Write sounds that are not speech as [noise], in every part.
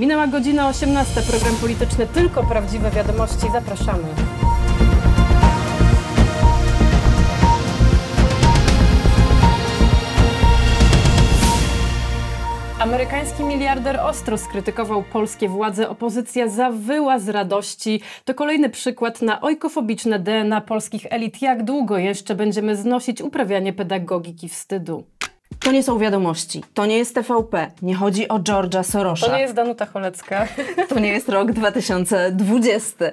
Minęła godzina 18. Program polityczny Tylko Prawdziwe Wiadomości. Zapraszamy. Amerykański miliarder ostro skrytykował polskie władze. Opozycja zawyła z radości. To kolejny przykład na ojkofobiczne DNA polskich elit. Jak długo jeszcze będziemy znosić uprawianie pedagogiki wstydu? To nie są wiadomości, to nie jest TVP, nie chodzi o George'a Sorosza. To nie jest Danuta Cholecka. [laughs] To nie jest rok 2020.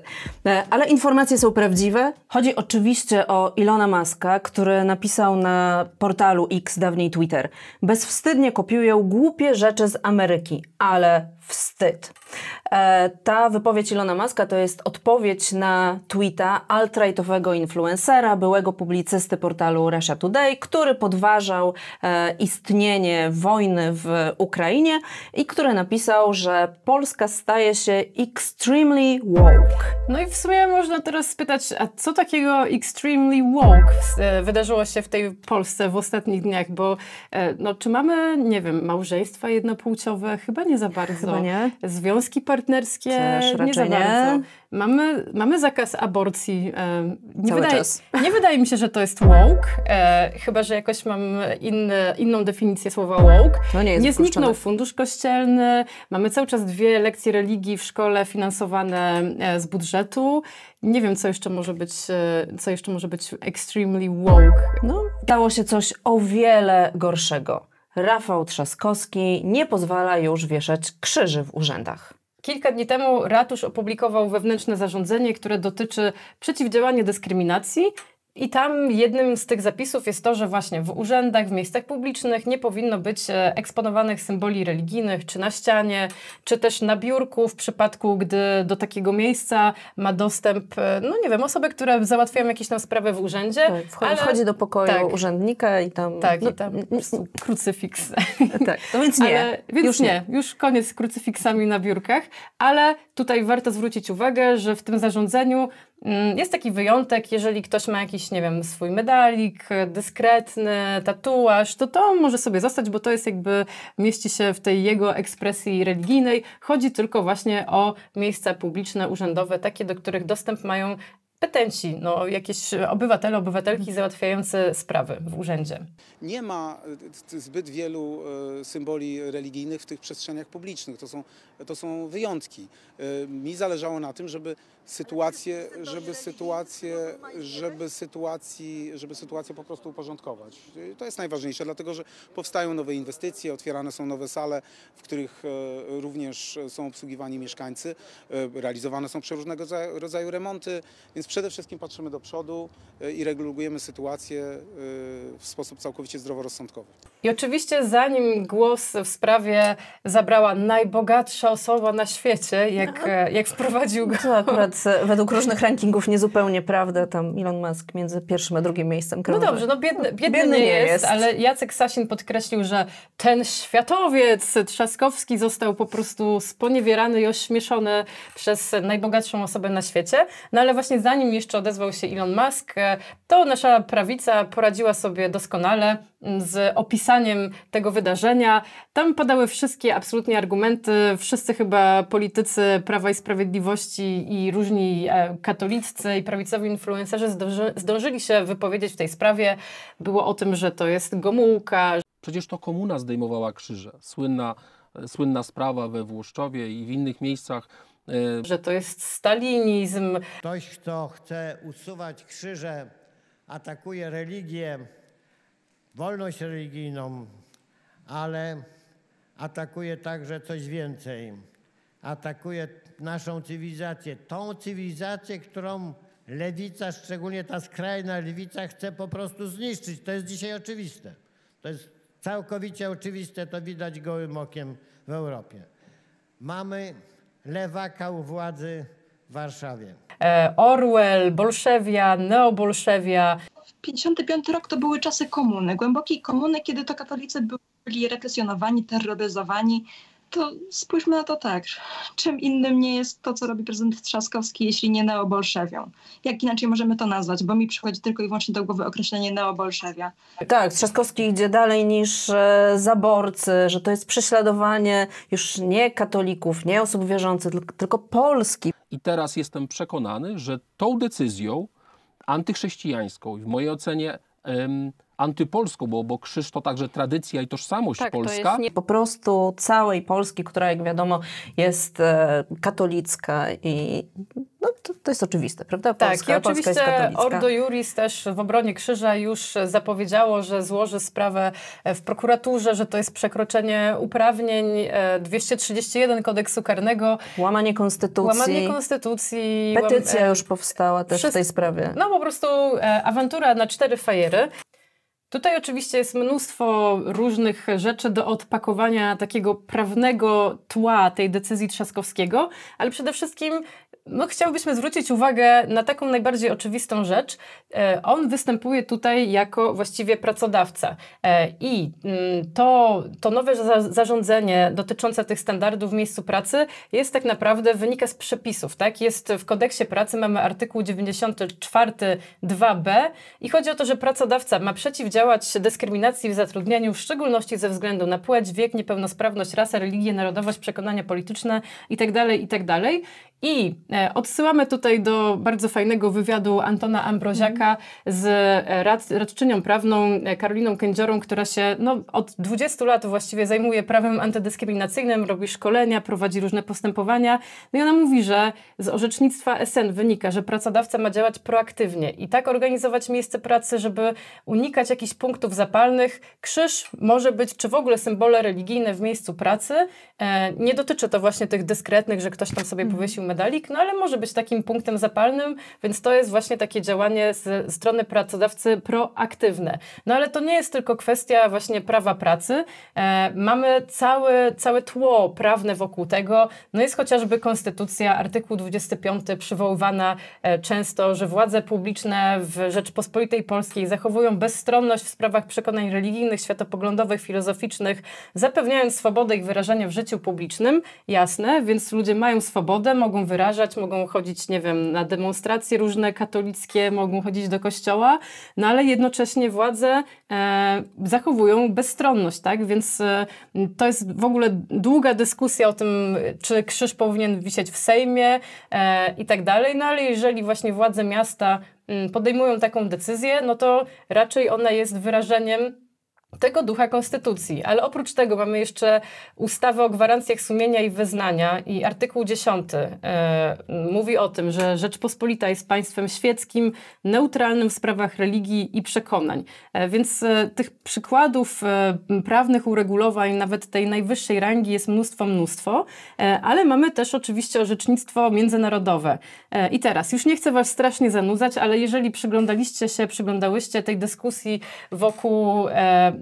E, Ale informacje są prawdziwe. Chodzi oczywiście o Ilona Maska, który napisał na portalu X, dawniej Twitter. Bezwstydnie kopiują głupie rzeczy z Ameryki, ale wstyd. E, Ta wypowiedź Ilona Maska to jest odpowiedź na tweeta alt-rightowego influencera, byłego publicysty portalu Russia Today, który podważał e, istnienie wojny w Ukrainie i który napisał, że Polska staje się extremely woke. No i w sumie można teraz spytać, a co takiego extremely woke e, wydarzyło się w tej Polsce w ostatnich dniach? Bo no, czy mamy, nie wiem, małżeństwa jednopłciowe? Chyba nie za bardzo. Nie. Związki partnerskie? Też nie za nie. bardzo. Mamy, mamy zakaz aborcji. Nie Cały wydaje, czas. [laughs] nie wydaje mi się, że to jest woke, e, chyba że jakoś mam inny, inną definicję słowa woke. To nie jest Nie zniknął fundusz kościelny, mamy cały czas dwie lekcje religii w szkole finansowane e, z budżetu. Nie wiem, co jeszcze może być, e, co jeszcze może być extremely woke. No, stało się coś o wiele gorszego. Rafał Trzaskowski nie pozwala już wieszać krzyży w urzędach. Kilka dni temu ratusz opublikował wewnętrzne zarządzenie, które dotyczy przeciwdziałania dyskryminacji. I tam jednym z tych zapisów jest to, że właśnie w urzędach, w miejscach publicznych nie powinno być e, eksponowanych symboli religijnych, czy na ścianie, czy też na biurku, w przypadku, gdy do takiego miejsca ma dostęp, e, no nie wiem, osoby, które załatwiają jakieś tam sprawy w urzędzie. Tak, wchodzi, ale- wchodzi do pokoju tak. urzędnika i tam... Tak, no, i tam krucyfiks. [laughs] tak. No więc nie, Ale, więc już nie. już koniec z krucyfiksami na biurkach, ale tutaj warto zwrócić uwagę, że w tym zarządzeniu jest taki wyjątek, jeżeli ktoś ma jakiś, nie wiem, swój medalik e, dyskretny, tatuaż, to to może sobie zostać, bo to jest jakby, mieści się w tej jego ekspresji religijnej. Chodzi tylko właśnie o miejsca publiczne, urzędowe, takie, do których dostęp mają petenci, no, jakieś obywatele, obywatelki załatwiające sprawy w urzędzie. Nie ma e, zbyt wielu e, symboli religijnych w tych przestrzeniach publicznych. To są, to są wyjątki. E, Mi zależało na tym, żeby sytuację, żeby sytuację, żeby sytuacji, żeby sytuację po prostu uporządkować. To jest najważniejsze, dlatego że powstają nowe inwestycje, otwierane są nowe sale, w których e, również są obsługiwani mieszkańcy, e, realizowane są przeróżnego rodzaju- remonty, więc przede wszystkim patrzymy do przodu e, i regulujemy sytuację w sposób całkowicie zdroworozsądkowy. I oczywiście zanim głos w sprawie zabrała najbogatsza osoba na świecie, jak, [laughs] jak wprowadził go. To akurat e, według różnych rankingów niezupełnie prawda. Tam Elon Musk między pierwszym a drugim miejscem No krąży. dobrze, no biedny, biedny, Biedny nie, nie jest, jest. ale Jacek Sasin podkreślił, że ten światowiec Trzaskowski został po prostu sponiewierany i ośmieszony przez najbogatszą osobę na świecie. No ale właśnie zanim jeszcze odezwał się Elon Musk, e, to nasza prawica poradziła sobie doskonale mm, z opisaniem tego wydarzenia. Tam padały wszystkie absolutnie argumenty. Wszyscy chyba politycy Prawa i Sprawiedliwości i różni e, katoliccy i prawicowi influencerzy zdąży, zdążyli się wypowiedzieć w tej sprawie. Było o tym, że to jest Gomułka, Przecież to komuna zdejmowała krzyże. Słynna, słynna sprawa we Włoszczowie i w innych miejscach. e, że to jest stalinizm, Ktoś, kto chce usuwać krzyże, atakuje religię, wolność religijną, ale atakuje także coś więcej. Atakuje naszą cywilizację. Tą cywilizację, którą lewica, szczególnie ta skrajna lewica, chce po prostu zniszczyć. To jest dzisiaj oczywiste. To jest całkowicie oczywiste, to widać gołym okiem w Europie. Mamy lewaka u władzy w Warszawie. e, Orwell, Bolszewia, neobolszewia. 55 rok to były czasy komuny, głębokiej komuny, kiedy to katolicy byli represjonowani, terroryzowani. To spójrzmy na to tak. Czym innym nie jest to, co robi prezydent Trzaskowski, jeśli nie neobolszewią? Jak inaczej możemy to nazwać? Bo mi przychodzi tylko i wyłącznie do głowy określenie neobolszewia. Tak, Trzaskowski idzie dalej niż e, zaborcy, że to jest prześladowanie już nie katolików, nie osób wierzących, tylko, Polski. I teraz jestem przekonany, że tą decyzją antychrześcijańską i w mojej ocenie em, antypolską, bo, bo krzyż to także tradycja i tożsamość Tak, to jest polska. nie- Po prostu całej Polski, która jak wiadomo jest e, katolicka i no, to, to jest oczywiste, prawda? Tak, Polska, i Polska jest oczywiście katolicka. Ordo Juris też w obronie Krzyża już zapowiedziało, że złoży sprawę w prokuraturze, że to jest przekroczenie uprawnień e, 231 kodeksu karnego, Łamanie konstytucji. łamanie konstytucji. łam- Petycja e, już powstała też w wszystko- tej sprawie. No po prostu e, awantura na cztery fajery. Tutaj oczywiście jest mnóstwo różnych rzeczy do odpakowania takiego prawnego tła tej decyzji Trzaskowskiego, ale przede wszystkim no, chciałbyśmy zwrócić uwagę na taką najbardziej oczywistą rzecz. E, On występuje tutaj jako właściwie pracodawca E, i mm, to, to nowe za zarządzenie dotyczące tych standardów w miejscu pracy jest tak naprawdę, wynika z przepisów. Tak? Jest w kodeksie pracy, mamy artykuł 94 2b i chodzi o to, że pracodawca ma przeciwdziałać dyskryminacji w zatrudnieniu, w szczególności ze względu na płeć, wiek, niepełnosprawność, rasę, religię, narodowość, przekonania polityczne itd. itd. I e, odsyłamy tutaj do bardzo fajnego wywiadu Antona Ambroziaka z e, rad, radczynią prawną e, Karoliną Kędziorą, która się no, od 20 lat właściwie zajmuje prawem antydyskryminacyjnym, robi szkolenia, prowadzi różne postępowania. No i ona mówi, że z orzecznictwa SN wynika, że pracodawca ma działać proaktywnie i tak organizować miejsce pracy, żeby unikać jakichś punktów zapalnych. Krzyż może być, czy w ogóle symbole religijne w miejscu pracy. Nie dotyczy to właśnie tych dyskretnych, że ktoś tam sobie powiesił medalik, no ale może być takim punktem zapalnym, więc to jest właśnie takie działanie z strony pracodawcy proaktywne. No ale to nie jest tylko kwestia właśnie prawa pracy. E, mamy całe, całe tło prawne wokół tego. No jest chociażby konstytucja, artykuł 25 przywoływana e, często, że władze publiczne w Rzeczypospolitej Polskiej zachowują bezstronność w sprawach przekonań religijnych, światopoglądowych, filozoficznych, zapewniając swobodę ich wyrażania w życiu publicznym. Jasne, więc ludzie mają swobodę, mogą wyrażać, mogą chodzić, nie wiem, na demonstracje różne katolickie, mogą chodzić do kościoła, no ale jednocześnie władze e, zachowują bezstronność, tak? Więc e, to jest w ogóle długa dyskusja o tym, czy krzyż powinien wisieć w Sejmie e, i tak dalej, no ale jeżeli właśnie władze miasta mm, podejmują taką decyzję, no to raczej ona jest wyrażeniem tego ducha konstytucji. Ale oprócz tego mamy jeszcze ustawę o gwarancjach sumienia i wyznania i artykuł 10 e, mówi o tym, że Rzeczpospolita jest państwem świeckim, neutralnym w sprawach religii i przekonań. E, więc e, tych przykładów prawnych uregulowań, nawet tej najwyższej rangi jest mnóstwo, mnóstwo, ale mamy też oczywiście orzecznictwo międzynarodowe. I teraz, już nie chcę Was strasznie zanudzać, ale jeżeli przyglądaliście się, przyglądałyście tej dyskusji wokół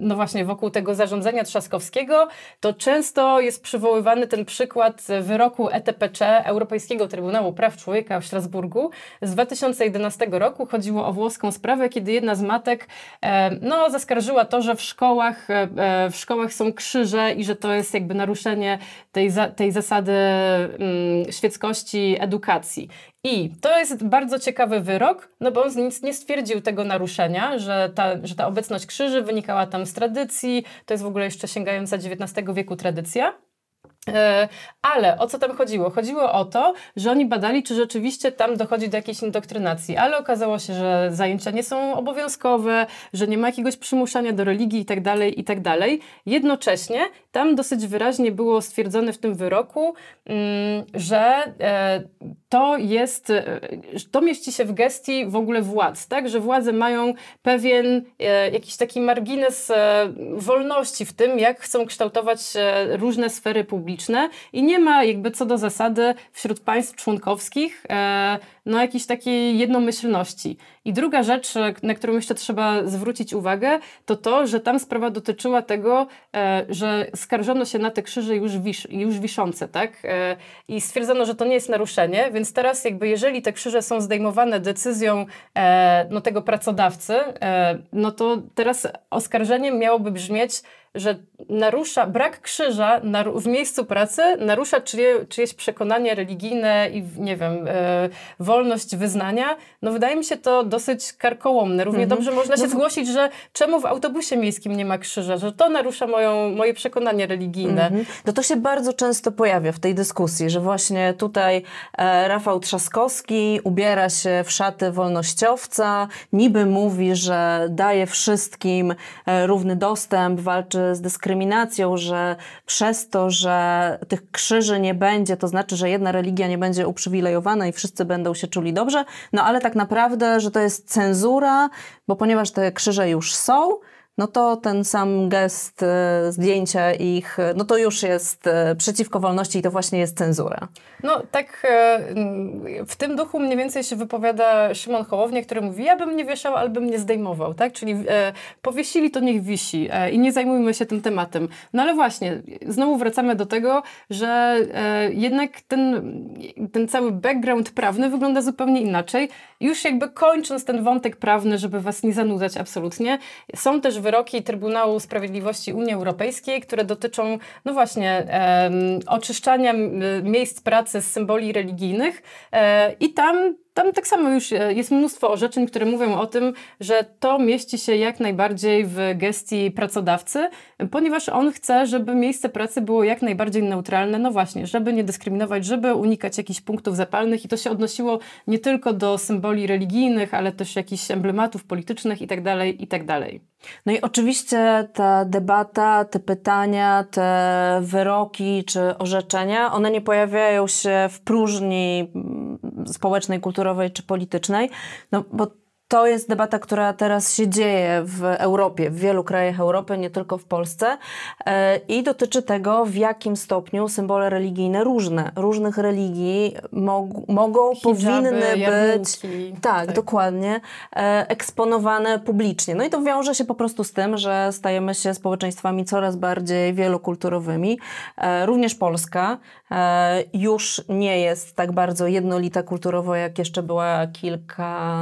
no właśnie wokół tego zarządzenia Trzaskowskiego, to często jest przywoływany ten przykład wyroku ETPC, Europejskiego Trybunału Praw Człowieka w Strasburgu z 2011 roku. Chodziło o włoską sprawę, kiedy jedna z matek e, no, zaskarżyła to, że w szkołach, e, w szkołach są krzyże i że to jest jakby naruszenie tej, tej zasady mm, świeckości edukacji. I to jest bardzo ciekawy wyrok, no bo on nic nie stwierdził tego naruszenia, że ta, że ta obecność krzyży wynikała tam z tradycji, to jest w ogóle jeszcze sięgająca XIX wieku tradycja. E, Ale o co tam chodziło? Chodziło o to, że oni badali, czy rzeczywiście tam dochodzi do jakiejś indoktrynacji, ale okazało się, że zajęcia nie są obowiązkowe, że nie ma jakiegoś przymuszania do religii itd., itd. Jednocześnie tam dosyć wyraźnie było stwierdzone w tym wyroku, mm, że e, to jest, e, to mieści się w gestii w ogóle władz, tak? Że władze mają pewien jakiś taki margines wolności w tym, jak chcą kształtować różne sfery publiczne i nie ma jakby co do zasady wśród państw członkowskich e, no jakiejś takiej jednomyślności. I druga rzecz, e, na którą jeszcze trzeba zwrócić uwagę, to to, że tam sprawa dotyczyła tego, e, że skarżono się na te krzyże już, wisz, już wiszące, tak? E, I stwierdzono, że to nie jest naruszenie, więc teraz jakby jeżeli te krzyże są zdejmowane decyzją no, tego pracodawcy, no to teraz oskarżeniem miałoby brzmieć, że narusza, brak krzyża w miejscu pracy narusza czyje, czyjeś przekonanie religijne i, nie wiem, e, wolność wyznania. No wydaje mi się to dosyć karkołomne. Równie mhm. dobrze można się no, zgłosić, że czemu w autobusie miejskim nie ma krzyża, że to narusza moją, moje przekonanie religijne. Mhm. No to się bardzo często pojawia w tej dyskusji, że właśnie tutaj e, Rafał Trzaskowski ubiera się w szaty wolnościowca, niby mówi, że daje wszystkim e, równy dostęp, walczy z dyskryminacją, że przez to, że tych krzyży nie będzie, to znaczy, że jedna religia nie będzie uprzywilejowana i wszyscy będą się czuli dobrze, no ale tak naprawdę, że to jest cenzura, bo ponieważ te krzyże już są, no to ten sam gest e, zdjęcia ich, no to już jest e, przeciwko wolności i to właśnie jest cenzura. No tak e, w tym duchu mniej więcej się wypowiada Szymon Hołownia, który mówi, ja bym nie wieszał, albo bym nie zdejmował, tak? Czyli powiesili, to niech wisi i nie zajmujmy się tym tematem. No ale właśnie, znowu wracamy do tego, że jednak ten, ten cały background prawny wygląda zupełnie inaczej. Już jakby kończąc ten wątek prawny, żeby was nie zanudzać absolutnie, są też wyroki Trybunału Sprawiedliwości Unii Europejskiej, które dotyczą, no właśnie, oczyszczania miejsc pracy z symboli religijnych. E, I tam tam tak samo już e, jest mnóstwo orzeczeń, które mówią o tym, że to mieści się jak najbardziej w gestii pracodawcy, ponieważ on chce, żeby miejsce pracy było jak najbardziej neutralne, no właśnie, żeby nie dyskryminować, żeby unikać jakichś punktów zapalnych i to się odnosiło nie tylko do symboli religijnych, ale też jakichś emblematów politycznych itd., tak itd. Tak no i oczywiście ta debata, te pytania, te wyroki czy orzeczenia, one nie pojawiają się w próżni mm, społecznej, kulturowej czy politycznej, no bo to jest debata, która teraz się dzieje w Europie, w wielu krajach Europy, nie tylko w Polsce e, i dotyczy tego, w jakim stopniu symbole religijne różne, różnych religii mog mogą, Hijaby, powinny być tak, tak, dokładnie, e, eksponowane publicznie. No i to wiąże się po prostu z tym, że stajemy się społeczeństwami coraz bardziej wielokulturowymi. E, również Polska już nie jest tak bardzo jednolita kulturowo, jak jeszcze była kilka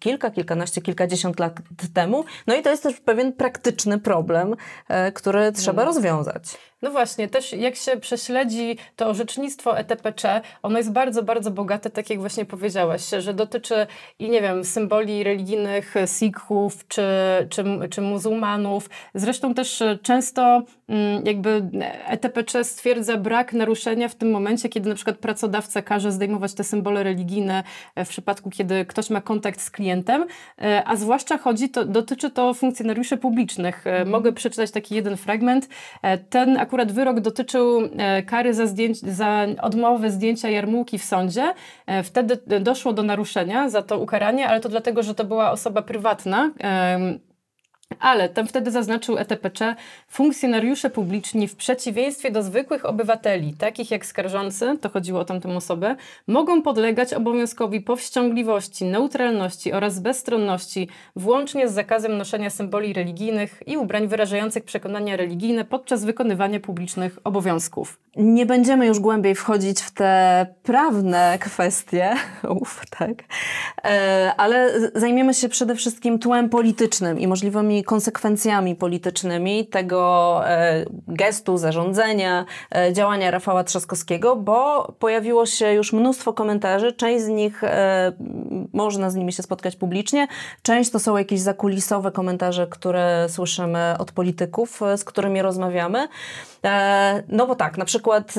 kilka, kilkanaście, kilkadziesiąt lat temu. No i to jest też pewien praktyczny problem, e, który trzeba mm. rozwiązać. No właśnie, też jak się prześledzi to orzecznictwo ETPC, ono jest bardzo, bardzo bogate, tak jak właśnie powiedziałaś, że dotyczy i nie wiem, symboli religijnych Sikhów czy, czy, czy muzułmanów. Zresztą też często mm, jakby ETPC stwierdza brak naruszenia w tym momencie, kiedy na przykład pracodawca każe zdejmować te symbole religijne w przypadku, kiedy ktoś ma kontakt z klientem, e, a zwłaszcza chodzi, to dotyczy to funkcjonariuszy publicznych. E, mhm. Mogę przeczytać taki jeden fragment. E, ten akurat wyrok dotyczył e, kary za, zdjęć, za odmowę zdjęcia jarmułki w sądzie. E, wtedy doszło do naruszenia za to ukaranie, ale to dlatego, że to była osoba prywatna. Ale tam wtedy zaznaczył ETPC, funkcjonariusze publiczni w przeciwieństwie do zwykłych obywateli, takich jak skarżący, to chodziło o tamtą osobę, mogą podlegać obowiązkowi powściągliwości, neutralności oraz bezstronności, włącznie z zakazem noszenia symboli religijnych i ubrań wyrażających przekonania religijne podczas wykonywania publicznych obowiązków. Nie będziemy już głębiej wchodzić w te prawne kwestie, [laughs] Uf, tak. E, ale zajmiemy się przede wszystkim tłem politycznym i możliwymi konsekwencjami politycznymi tego e, gestu, zarządzenia, e, działania Rafała Trzaskowskiego, bo pojawiło się już mnóstwo komentarzy, część z nich e, można z nimi się spotkać publicznie, część to są jakieś zakulisowe komentarze, które słyszymy od polityków, z którymi rozmawiamy. No bo tak, na przykład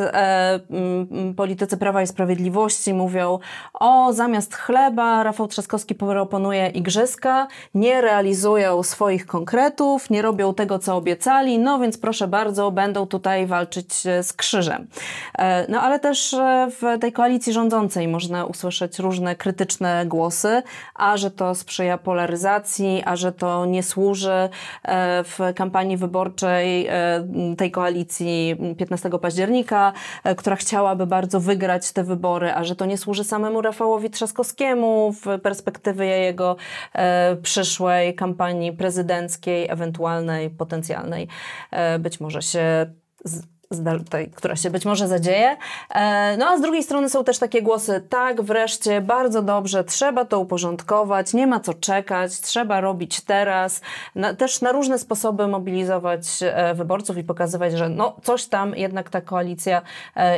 politycy Prawa i Sprawiedliwości mówią, o zamiast chleba Rafał Trzaskowski proponuje igrzyska, nie realizują swoich konkretów, nie robią tego, co obiecali, no więc proszę bardzo, będą tutaj walczyć e, z krzyżem. E, no ale też e, w tej koalicji rządzącej można usłyszeć różne krytyczne głosy, a że to sprzyja polaryzacji, a że to nie służy w kampanii wyborczej tej koalicji 15 października, która chciałaby bardzo wygrać te wybory, a że to nie służy samemu Rafałowi Trzaskowskiemu w perspektywie jego przyszłej kampanii prezydenckiej prezydenckiej, ewentualnej, potencjalnej, e, być może się tej, która się być może zadzieje. E, no a z drugiej strony są też takie głosy, tak, wreszcie, bardzo dobrze, trzeba to uporządkować, nie ma co czekać, trzeba robić teraz. Na, też na różne sposoby mobilizować e, wyborców i pokazywać, że no, coś tam jednak ta koalicja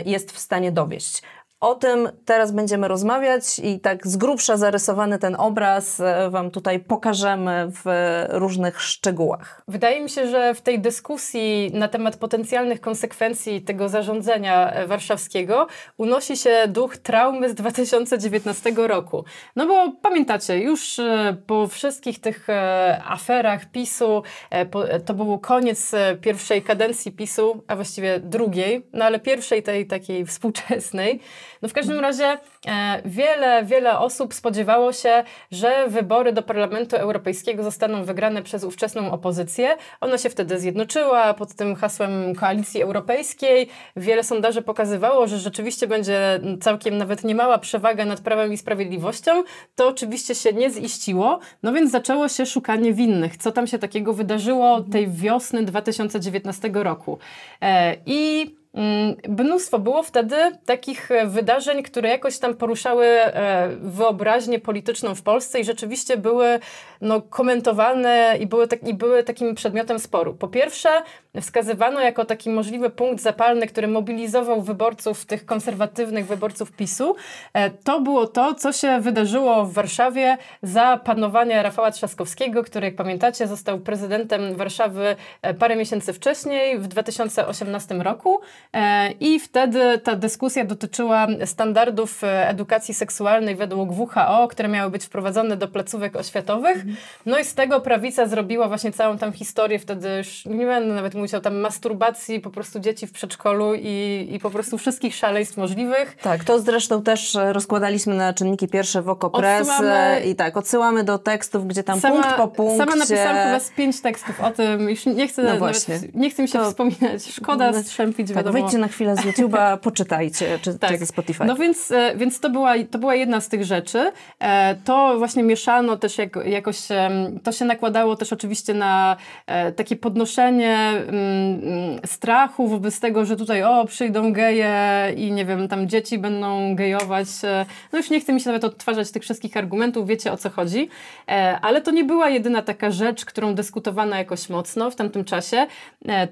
jest w stanie dowieść. O tym teraz będziemy rozmawiać i tak z grubsza zarysowany ten obraz e, Wam tutaj pokażemy w różnych szczegółach. Wydaje mi się, że w tej dyskusji na temat potencjalnych konsekwencji tego zarządzenia e, warszawskiego unosi się duch traumy z 2019 roku. No bo pamiętacie, już e, po wszystkich tych aferach PiSu, to był koniec pierwszej kadencji PiSu, a właściwie drugiej, no ale pierwszej tej takiej współczesnej. No w każdym razie e, wiele, wiele osób spodziewało się, że wybory do Parlamentu Europejskiego zostaną wygrane przez ówczesną opozycję. Ona się wtedy zjednoczyła pod tym hasłem Koalicji Europejskiej. Wiele sondaży pokazywało, że rzeczywiście będzie całkiem nawet niemała przewaga nad Prawem i Sprawiedliwością. To oczywiście się nie ziściło, no więc zaczęło się szukanie winnych. Co tam się takiego wydarzyło tej wiosny 2019 roku. E, I mnóstwo było wtedy takich e, wydarzeń, które jakoś tam poruszały e, wyobraźnię polityczną w Polsce i rzeczywiście były no, komentowane i były, tak, i były takim przedmiotem sporu. Po pierwsze, wskazywano jako taki możliwy punkt zapalny, który mobilizował wyborców, tych konserwatywnych wyborców PiSu, e, to było to, co się wydarzyło w Warszawie za panowania Rafała Trzaskowskiego, który, jak pamiętacie, został prezydentem Warszawy parę miesięcy wcześniej, w 2018 roku. E, I wtedy ta dyskusja dotyczyła standardów e, edukacji seksualnej według WHO, które miały być wprowadzone do placówek oświatowych. Mhm. No i z tego prawica zrobiła właśnie całą tam historię, wtedy już nie będę nawet mówić o tam masturbacji po prostu dzieci w przedszkolu i, i po prostu wszystkich szaleństw możliwych. Tak, to zresztą też e, rozkładaliśmy na czynniki pierwsze w Okopres i tak, odsyłamy do tekstów, gdzie tam sama, punkt po punkcie. Sama napisałam chyba z pięć tekstów o tym, już nie chcę no nawet, nie chcę mi się to, wspominać, szkoda no, strzępić, tak, wiadomo wejdźcie na chwilę z YouTube'a, [laughs] poczytajcie, czy, tak. czy ze Spotify. No więc, e, więc to, była, to była jedna z tych rzeczy. E, to właśnie mieszano też jak, jakoś, to się nakładało też oczywiście na takie podnoszenie strachu wobec tego, że tutaj o, przyjdą geje i nie wiem, tam dzieci będą gejować. No już nie chcę mi się nawet odtwarzać tych wszystkich argumentów, wiecie o co chodzi. Ale to nie była jedyna taka rzecz, którą dyskutowano jakoś mocno w tamtym czasie.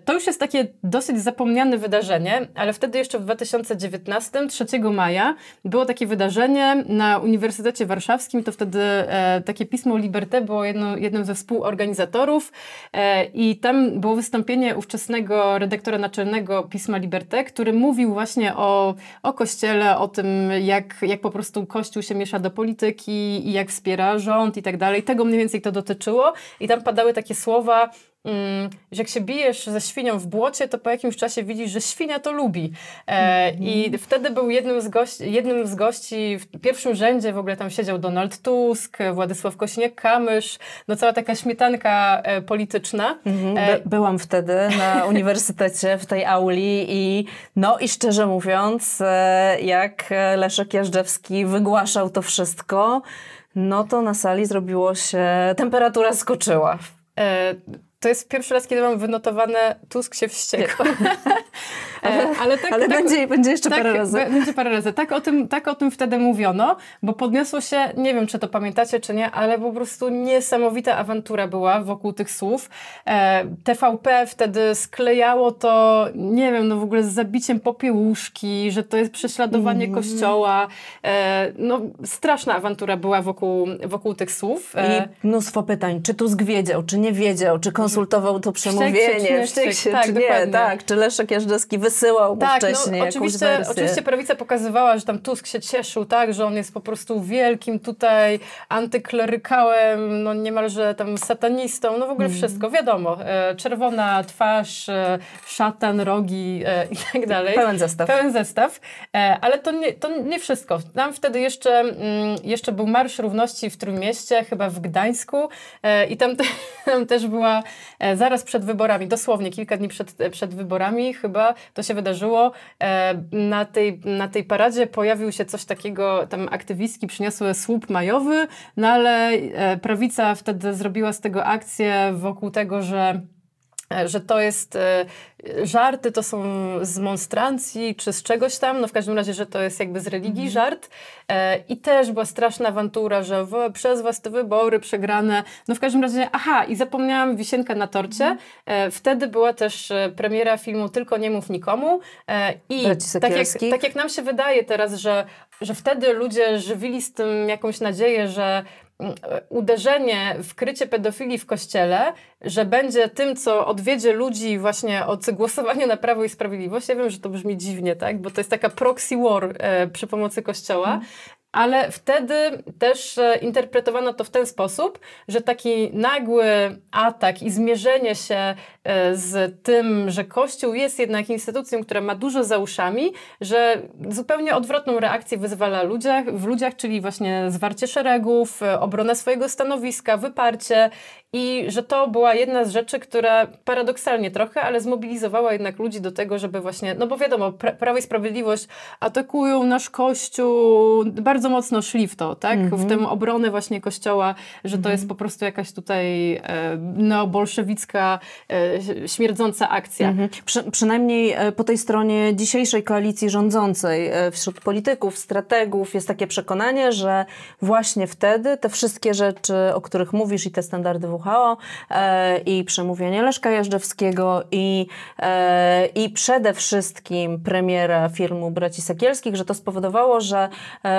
To już jest takie dosyć zapomniane wydarzenie ale wtedy jeszcze w 2019, 3 maja, było takie wydarzenie na Uniwersytecie Warszawskim. To wtedy e, takie pismo Liberté było jedno, jednym ze współorganizatorów e, i tam było wystąpienie ówczesnego redaktora naczelnego pisma Liberté, który mówił właśnie o, o Kościele, o tym, jak, jak po prostu Kościół się miesza do polityki i jak wspiera rząd i tak dalej. Tego mniej więcej to dotyczyło i tam padały takie słowa, że jak się bijesz ze świnią w błocie, to po jakimś czasie widzisz, że świnia to lubi. E, mm. I wtedy był jednym z, gości, jednym z gości, w pierwszym rzędzie w ogóle tam siedział Donald Tusk, Władysław Kośniak-Kamysz, no cała taka śmietanka e, polityczna. Mhm, e, by, byłam wtedy na [laughs] uniwersytecie, w tej auli i no i szczerze mówiąc, e, jak Leszek Jażdżewski wygłaszał to wszystko, no to na sali zrobiło się, temperatura skoczyła. E, to jest pierwszy raz, kiedy mam wynotowane Tusk się wściekł. [laughs] ale, ale, tak, ale tak, będzie, będzie jeszcze tak, parę razy. Będzie parę razy. Tak o, tym, tak o tym wtedy mówiono, bo podniosło się, nie wiem czy to pamiętacie czy nie, ale po prostu niesamowita awantura była wokół tych słów. E, TVP wtedy sklejało to, nie wiem, no w ogóle z zabiciem popiełuszki, że to jest prześladowanie mm. kościoła. E, no straszna awantura była wokół, wokół tych słów. E, I mnóstwo pytań, czy Tusk wiedział, czy nie wiedział, czy konsultował to przemówienie, wściekł się, tak, czy nie, tak, czy Leszek Jażdżewski wysyłał mu tak, no, wcześniej no, oczywiście, oczywiście prawica pokazywała, że tam Tusk się cieszył, tak, że on jest po prostu wielkim tutaj antyklerykałem, no niemalże tam satanistą, no w ogóle mm. wszystko, wiadomo. E, czerwona twarz, e, szatan, rogi e, i tak dalej. Pełen zestaw. Pełen zestaw, ale to nie, to nie wszystko. Tam wtedy jeszcze, mm, jeszcze był Marsz Równości w Trójmieście, chyba w Gdańsku i tam, te, [laughs] tam też była zaraz przed wyborami, dosłownie kilka dni przed, przed wyborami chyba, to się wydarzyło. E, na tej, na tej paradzie pojawił się coś takiego, tam aktywistki przyniosły słup majowy, no ale e, prawica wtedy zrobiła z tego akcję wokół tego, że E, że to jest, żarty to są z monstrancji czy z czegoś tam, no w każdym razie, że to jest jakby z religii Mhm. żart. E, I też była straszna awantura, że w, przez was te wybory przegrane. No w każdym razie, aha, i zapomniałam wisienka na torcie. Mhm. E, wtedy była też e, premiera filmu Tylko nie mów nikomu. E, I tak jak, tak jak nam się wydaje teraz, że, że wtedy ludzie żywili z tym jakąś nadzieję, że mm, e, uderzenie w krycie pedofilii w kościele, że będzie tym, co odwiedzie ludzi właśnie od głosowania na Prawo i Sprawiedliwość. Ja wiem, że to brzmi dziwnie, tak? Bo to jest taka proxy war e, przy pomocy kościoła. Ale wtedy też e, interpretowano to w ten sposób, że taki nagły atak i zmierzenie się z tym, że Kościół jest jednak instytucją, która ma dużo za uszami, że zupełnie odwrotną reakcję wyzwala ludziach, w ludziach, czyli właśnie zwarcie szeregów, e, obronę swojego stanowiska, wyparcie i że to była jedna z rzeczy, która paradoksalnie trochę, ale zmobilizowała jednak ludzi do tego, żeby właśnie, no bo wiadomo, pra Prawo i Sprawiedliwość atakują nasz Kościół, bardzo mocno szli w to, tak? W tę obronę właśnie Kościoła, że to jest po prostu jakaś tutaj e, neobolszewicka, e, śmierdząca akcja. Mhm. Przy, przynajmniej e, po tej stronie dzisiejszej koalicji rządzącej, e, wśród polityków, strategów jest takie przekonanie, że właśnie wtedy te wszystkie rzeczy, o których mówisz i te standardy WHO e, i przemówienie Leszka Jażdżewskiego i, i przede wszystkim premiera filmu Braci Sekielskich, że to spowodowało, że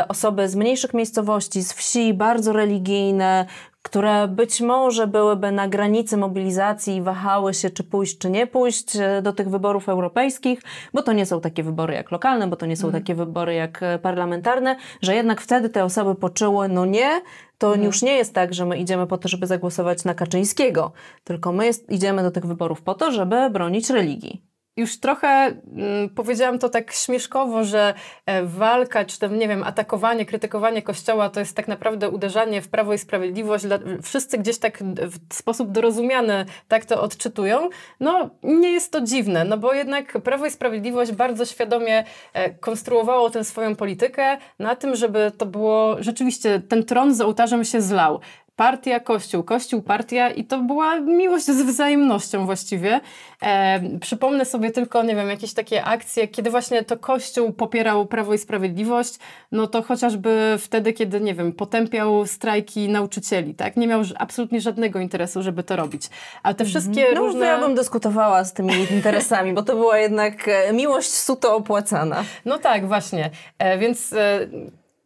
osoby z mniejszych miejscowości, z wsi, bardzo religijne, które być może byłyby na granicy mobilizacji i wahały się, czy pójść, czy nie pójść e, do tych wyborów europejskich, bo to nie są takie wybory jak lokalne, bo to nie są takie wybory jak e, parlamentarne, że jednak wtedy te osoby poczuły, no nie, to już nie jest tak, że my idziemy po to, żeby zagłosować na Kaczyńskiego, tylko my jest, idziemy do tych wyborów po to, żeby bronić religii. Już trochę mm, powiedziałam to tak śmieszkowo, że e, walka, czy tam, nie wiem, atakowanie, krytykowanie Kościoła to jest tak naprawdę uderzanie w Prawo i Sprawiedliwość. Dla, wszyscy gdzieś tak w sposób dorozumiany tak to odczytują. No, nie jest to dziwne, no bo jednak Prawo i Sprawiedliwość bardzo świadomie e, konstruowało tę swoją politykę na tym, żeby to było rzeczywiście, ten tron z ołtarzem się zlał. Partia, Kościół, Kościół, partia i to była miłość z wzajemnością właściwie. E, przypomnę sobie tylko, nie wiem, jakieś takie akcje, kiedy właśnie to Kościół popierał Prawo i Sprawiedliwość, no to chociażby wtedy, kiedy, nie wiem, potępiał strajki nauczycieli, tak? Nie miał absolutnie żadnego interesu, żeby to robić. A te wszystkie No różne... ja bym dyskutowała z tymi [laughs] interesami, bo to była jednak e, miłość suto opłacana. No tak, właśnie. E, więc e,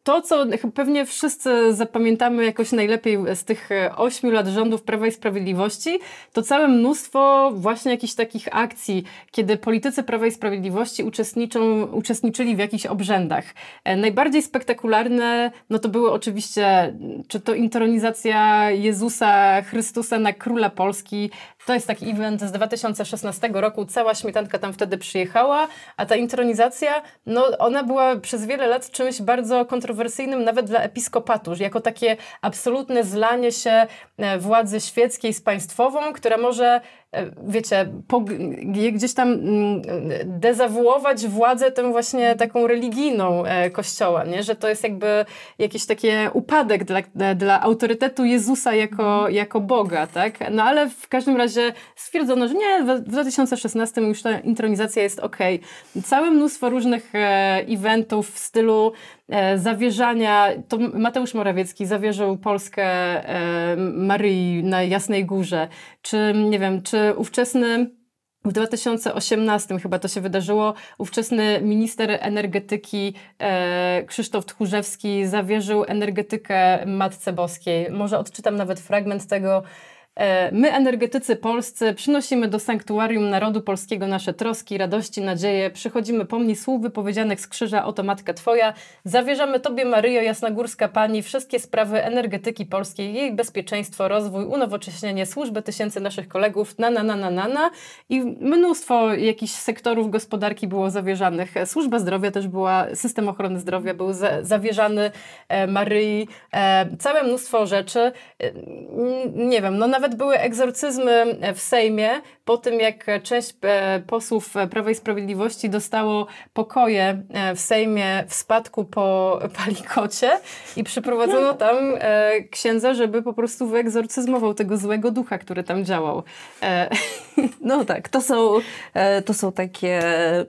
to, co pewnie wszyscy zapamiętamy jakoś najlepiej z tych e, ośmiu lat rządów Prawa i Sprawiedliwości, to całe mnóstwo właśnie jakichś takich akcji, kiedy politycy Prawa i Sprawiedliwości uczestniczą, uczestniczyli w jakichś obrzędach. E, najbardziej spektakularne, no to były oczywiście, czy to intronizacja Jezusa Chrystusa na Króla Polski, to jest taki event z 2016 roku, cała śmietanka tam wtedy przyjechała, a ta intronizacja, no ona była przez wiele lat czymś bardzo kontrowersyjnym nawet dla episkopatu, jako takie absolutne zlanie się e, władzy świeckiej z państwową, która może wiecie, pog- gdzieś tam mm, dezawuować władzę tę właśnie taką religijną e, kościoła, nie? że to jest jakby jakiś taki upadek dla, dla autorytetu Jezusa jako, jako Boga, tak? No ale w każdym razie stwierdzono, że nie, w w 2016 już ta intronizacja jest ok. Całe mnóstwo różnych e, eventów w stylu e, zawierzania, to Mateusz Morawiecki zawierzył Polskę e, Maryi na Jasnej Górze, czy nie wiem, czy ówczesny w 2018 chyba to się wydarzyło. Ówczesny minister energetyki e, Krzysztof Tchórzewski zawierzył energetykę Matce Boskiej. Może odczytam nawet fragment tego. E, My, energetycy polscy, przynosimy do sanktuarium narodu polskiego nasze troski, radości, nadzieje. Przychodzimy pomni słów wypowiedzianych z krzyża, oto Matka Twoja. Zawierzamy Tobie, Maryjo, Jasnogórska Pani, wszystkie sprawy energetyki polskiej, jej bezpieczeństwo, rozwój, unowocześnienie, służby tysięcy naszych kolegów, na, na, na, na, na, na. I mnóstwo jakichś sektorów gospodarki było zawierzanych. Służba zdrowia też była, system ochrony zdrowia był za, zawierzany e, Maryi. E, całe mnóstwo rzeczy. E, nie wiem, no nawet nawet były egzorcyzmy w Sejmie po tym, jak część e, posłów Prawa i Sprawiedliwości dostało pokoje e, w Sejmie w spadku po [laughs] palikocie i przyprowadzono tam e, księdza, żeby po prostu wyegzorcyzmował tego złego ducha, który tam działał. [laughs] No tak, to są, to są takie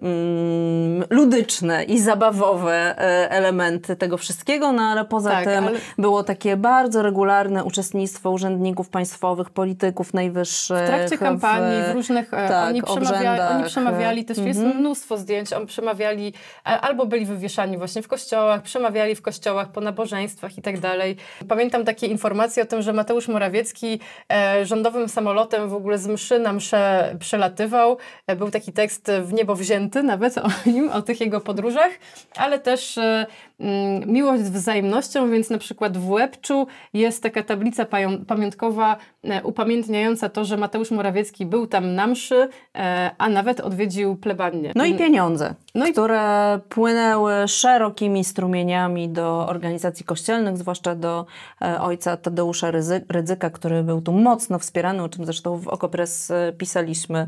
mm, ludyczne i zabawowe elementy tego wszystkiego, no ale poza tak, tym ale... było takie bardzo regularne uczestnictwo urzędników państwowych, polityków najwyższych. W trakcie kampanii, w, w różnych... E, tak, oni, przemawiali, oni przemawiali też, jest mhm. mnóstwo zdjęć, oni przemawiali, albo byli wywieszani właśnie w kościołach, przemawiali w kościołach, po nabożeństwach i tak dalej. Pamiętam takie informacje o tym, że Mateusz Morawiecki e, rządowym samolotem w ogóle z mszy na mszę przelatywał. E, był taki tekst w niebo wzięty nawet o nim, o tych jego podróżach, ale też e, Mm, miłość z wzajemnością, więc na przykład w Łebczu jest taka tablica pamiątkowa upamiętniająca to, że Mateusz Morawiecki był tam na mszy, e, a nawet odwiedził plebanię. No i pieniądze, no i... które płynęły szerokimi strumieniami do organizacji kościelnych, zwłaszcza do e, ojca Tadeusza Rydzyka, który był tu mocno wspierany, o czym zresztą w Okopres pisaliśmy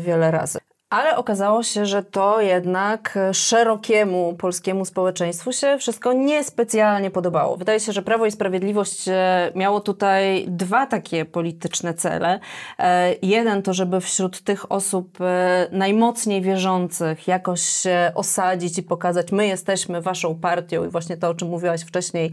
wiele razy ale okazało się, że to jednak szerokiemu polskiemu społeczeństwu się wszystko niespecjalnie podobało. Wydaje się, że Prawo i Sprawiedliwość e, miało tutaj dwa takie polityczne cele. E, jeden to, żeby wśród tych osób e, najmocniej wierzących jakoś się osadzić i pokazać, my jesteśmy waszą partią i właśnie to, o czym mówiłaś wcześniej,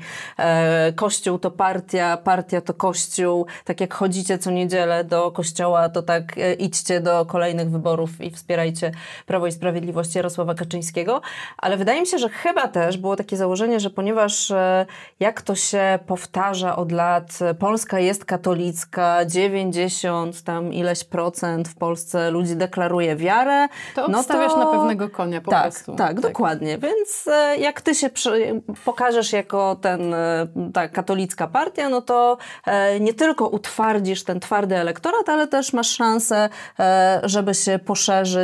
kościół to partia, partia to kościół. Tak jak chodzicie co niedzielę do kościoła, to tak idźcie do kolejnych wyborów i wspierajcie wspierajcie Prawo i Sprawiedliwość Jarosława Kaczyńskiego, ale wydaje mi się, że chyba też było takie założenie, że ponieważ e, jak to się powtarza od lat, Polska jest katolicka, 90 tam ileś procent w Polsce ludzi deklaruje wiarę. To no to... na pewnego konia po tak, prostu. Tak, tak, dokładnie. Więc e, jak ty się pokażesz jako ten, e, ta katolicka partia, no to nie tylko utwardzisz ten twardy elektorat, ale też masz szansę, żeby się poszerzyć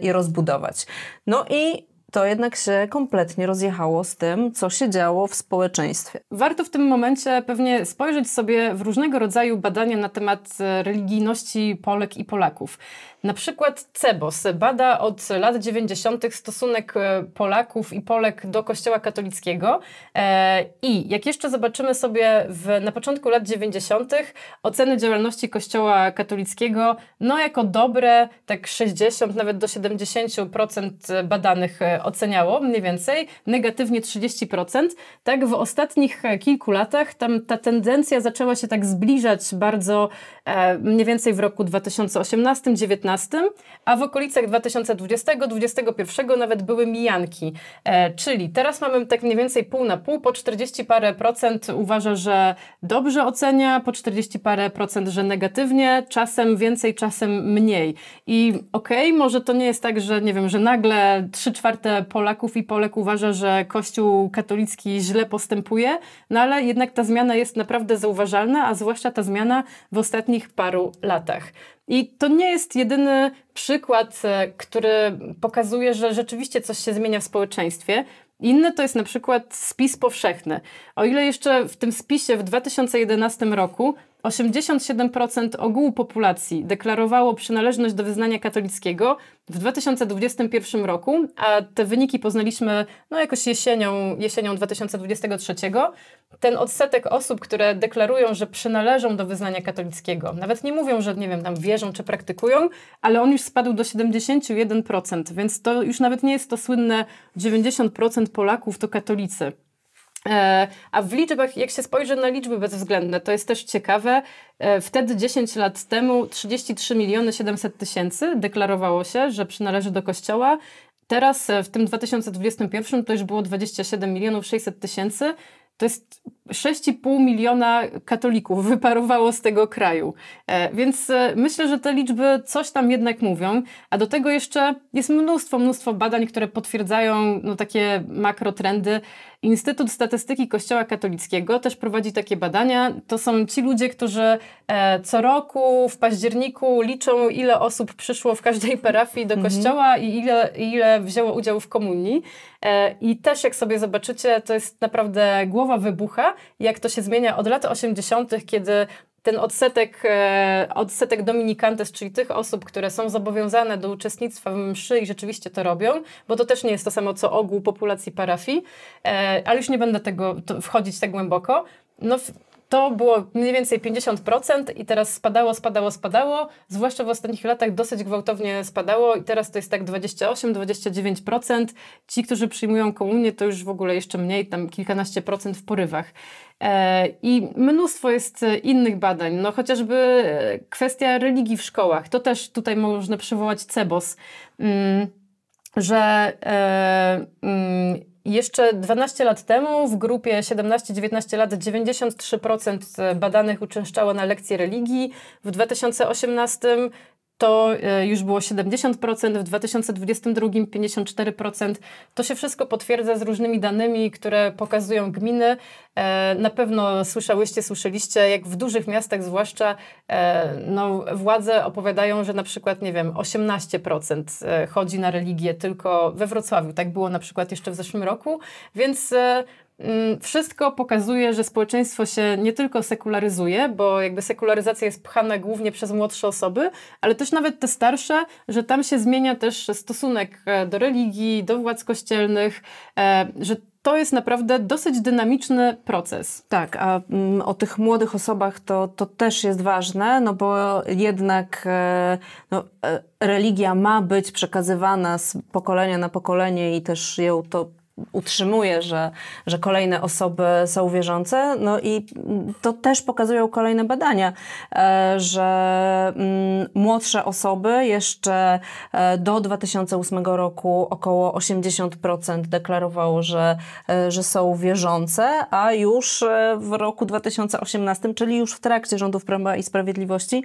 i rozbudować. No i to jednak się kompletnie rozjechało z tym, co się działo w społeczeństwie. Warto w tym momencie pewnie spojrzeć sobie w różnego rodzaju badania na temat religijności Polek i Polaków. Na przykład CEBOS bada od lat 90. stosunek e, Polaków i Polek do Kościoła katolickiego e, i jak jeszcze zobaczymy sobie w, na początku lat 90. oceny działalności Kościoła katolickiego, no jako dobre, tak 60, nawet do 70% badanych e, oceniało mniej więcej, negatywnie 30%. Tak w ostatnich kilku latach tam ta tendencja zaczęła się tak zbliżać bardzo mniej więcej w roku 2018-2019 a w okolicach 2020-2021 nawet były mijanki. E, czyli teraz mamy tak mniej więcej pół na pół, po 40 parę procent uważa, że dobrze ocenia, po 40 parę procent, że negatywnie, czasem więcej, czasem mniej. I okej, okay, może to nie jest tak, że nie wiem, że nagle 3 czwarte Polaków i Polek uważa, że Kościół katolicki źle postępuje, no ale jednak ta zmiana jest naprawdę zauważalna, a zwłaszcza ta zmiana w ostatnich paru latach. I to nie jest jedyny przykład, e, który pokazuje, że rzeczywiście coś się zmienia w społeczeństwie. Inny to jest na przykład spis powszechny. O ile jeszcze w tym spisie w 2011 roku 87% ogółu populacji deklarowało przynależność do wyznania katolickiego w 2021 roku, a te wyniki poznaliśmy no, jakoś jesienią, jesienią 2023. Ten odsetek osób, które deklarują, że przynależą do wyznania katolickiego, nawet nie mówią, że nie wiem, tam wierzą czy praktykują, ale on już spadł do 71%, więc to już nawet nie jest to słynne 90% Polaków to katolicy. E, a w liczbach, jak się spojrzy na liczby bezwzględne, to jest też ciekawe. E, wtedy 10 lat temu 33 miliony 700 tysięcy deklarowało się, że przynależy do kościoła. Teraz e, w tym 2021 to już było 27 milionów 600 tysięcy. To jest 6,5 miliona katolików [laughs] wyparowało z tego kraju. E, więc e, myślę, że te liczby coś tam jednak mówią, a do tego jeszcze jest mnóstwo, mnóstwo badań, które potwierdzają no, takie makrotrendy. Instytut Statystyki Kościoła Katolickiego też prowadzi takie badania. To są ci ludzie, którzy e, co roku w październiku liczą, ile osób przyszło w każdej parafii do mhm. kościoła i ile, ile wzięło udział w komunii. I też jak sobie zobaczycie, to jest naprawdę głowa wybucha, jak to się zmienia od lat 80., kiedy ten odsetek, e, odsetek dominikantes, czyli tych osób, które są zobowiązane do uczestnictwa w mszy i rzeczywiście to robią, bo to też nie jest to samo co ogół populacji parafii, e, ale już nie będę tego wchodzić tak głęboko. No, to było mniej więcej 50% i teraz spadało, spadało, spadało, zwłaszcza w ostatnich latach dosyć gwałtownie spadało i teraz to jest tak 28-29%. Ci, którzy przyjmują komunię, to już w ogóle jeszcze mniej, tam kilkanaście procent w porywach. E, I mnóstwo jest innych badań, no chociażby kwestia religii w szkołach, to też tutaj można przywołać CEBOS, mm, że e, mm, jeszcze 12 lat temu w grupie 17-19 lat 93% badanych uczęszczało na lekcje religii. W 2018 to e, już było 70%, w 2022 54%. To się wszystko potwierdza z różnymi danymi, które pokazują gminy. E, na pewno słyszałyście, słyszeliście, jak w dużych miastach zwłaszcza e, no, władze opowiadają, że na przykład, nie wiem, 18% chodzi na religię tylko we Wrocławiu. Tak było na przykład jeszcze w zeszłym roku, więc wszystko pokazuje, że społeczeństwo się nie tylko sekularyzuje, bo jakby sekularyzacja jest pchana głównie przez młodsze osoby, ale też nawet te starsze, że tam się zmienia też stosunek e, do religii, do władz kościelnych, e, że to jest naprawdę dosyć dynamiczny proces. Tak, a mm, o tych młodych osobach to, to też jest ważne, no bo jednak e, no, religia ma być przekazywana z pokolenia na pokolenie i też ją to utrzymuje, że, że kolejne osoby są wierzące. No i to też pokazują kolejne badania, e, że mm, młodsze osoby jeszcze e, do 2008 roku około 80% deklarowało, że, e, że są wierzące, a już w roku 2018, czyli już w trakcie rządów Prawa i Sprawiedliwości,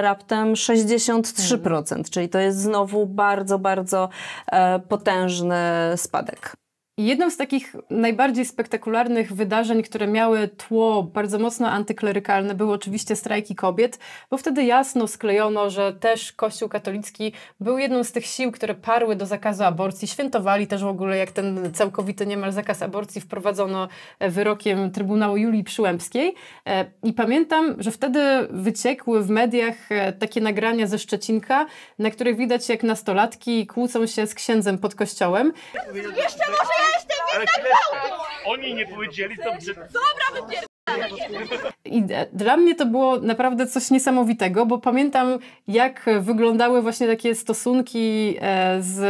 raptem 63%, hmm. czyli to jest znowu bardzo, bardzo potężny spadek. Jednym z takich najbardziej spektakularnych wydarzeń, które miały tło bardzo mocno antyklerykalne, były oczywiście strajki kobiet, bo wtedy jasno sklejono, że też Kościół katolicki był jedną z tych sił, które parły do zakazu aborcji, świętowali też w ogóle, jak ten całkowity niemal zakaz aborcji wprowadzono e, wyrokiem Trybunału Julii Przyłębskiej. E, I pamiętam, że wtedy wyciekły w mediach e, takie nagrania ze Szczecinka, na których widać, jak nastolatki kłócą się z księdzem pod kościołem. Jeszcze może ja jestem winna Oni nie powiedzieli, to... Dobra, wypier... I dla mnie to było naprawdę coś niesamowitego, bo pamiętam, jak wyglądały właśnie takie stosunki e, z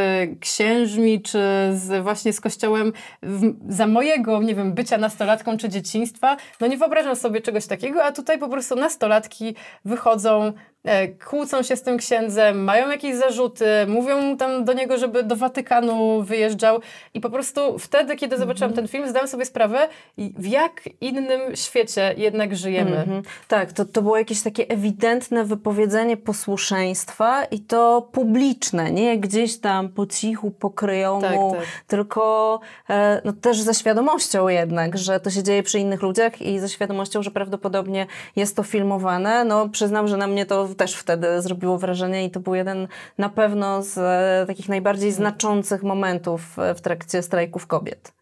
księżmi, czy z właśnie z kościołem za mojego, nie wiem, bycia nastolatką czy dzieciństwa. No nie wyobrażam sobie czegoś takiego, a tutaj po prostu nastolatki wychodzą kłócą się z tym księdzem, mają jakieś zarzuty, mówią tam do niego, żeby do Watykanu wyjeżdżał i po prostu wtedy, kiedy zobaczyłam mm -hmm. ten film, zdałam sobie sprawę, w jak innym świecie jednak żyjemy. Mm -hmm. Tak, to, to było jakieś takie ewidentne wypowiedzenie posłuszeństwa i to publiczne, nie gdzieś tam po cichu, po kryjomu, tak, tak. tylko e, no, też ze świadomością jednak, że to się dzieje przy innych ludziach i ze świadomością, że prawdopodobnie jest to filmowane. No przyznam, że na mnie to też wtedy zrobiło wrażenie i to był jeden na pewno z e, takich najbardziej znaczących momentów w trakcie strajków kobiet.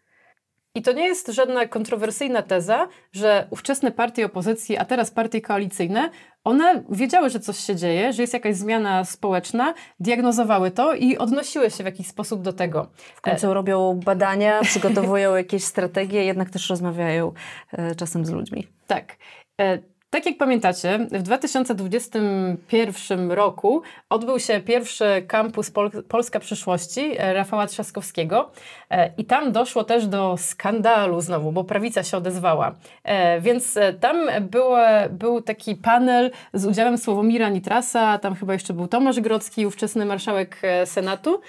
I to nie jest żadna kontrowersyjna teza, że ówczesne partie opozycji, a teraz partie koalicyjne, one wiedziały, że coś się dzieje, że jest jakaś zmiana społeczna, diagnozowały to i odnosiły się w jakiś sposób do tego. W końcu e... robią badania, przygotowują jakieś strategie, jednak też rozmawiają e, czasem z ludźmi. [laughs] Tak. E, tak jak pamiętacie, w 2021 roku odbył się pierwszy kampus Pol Polska Przyszłości e, Rafała Trzaskowskiego e, i tam doszło też do skandalu znowu, bo prawica się odezwała. E, więc tam był, był taki panel z udziałem Sławomira Nitrasa, tam chyba jeszcze był Tomasz Grodzki, ówczesny marszałek Senatu,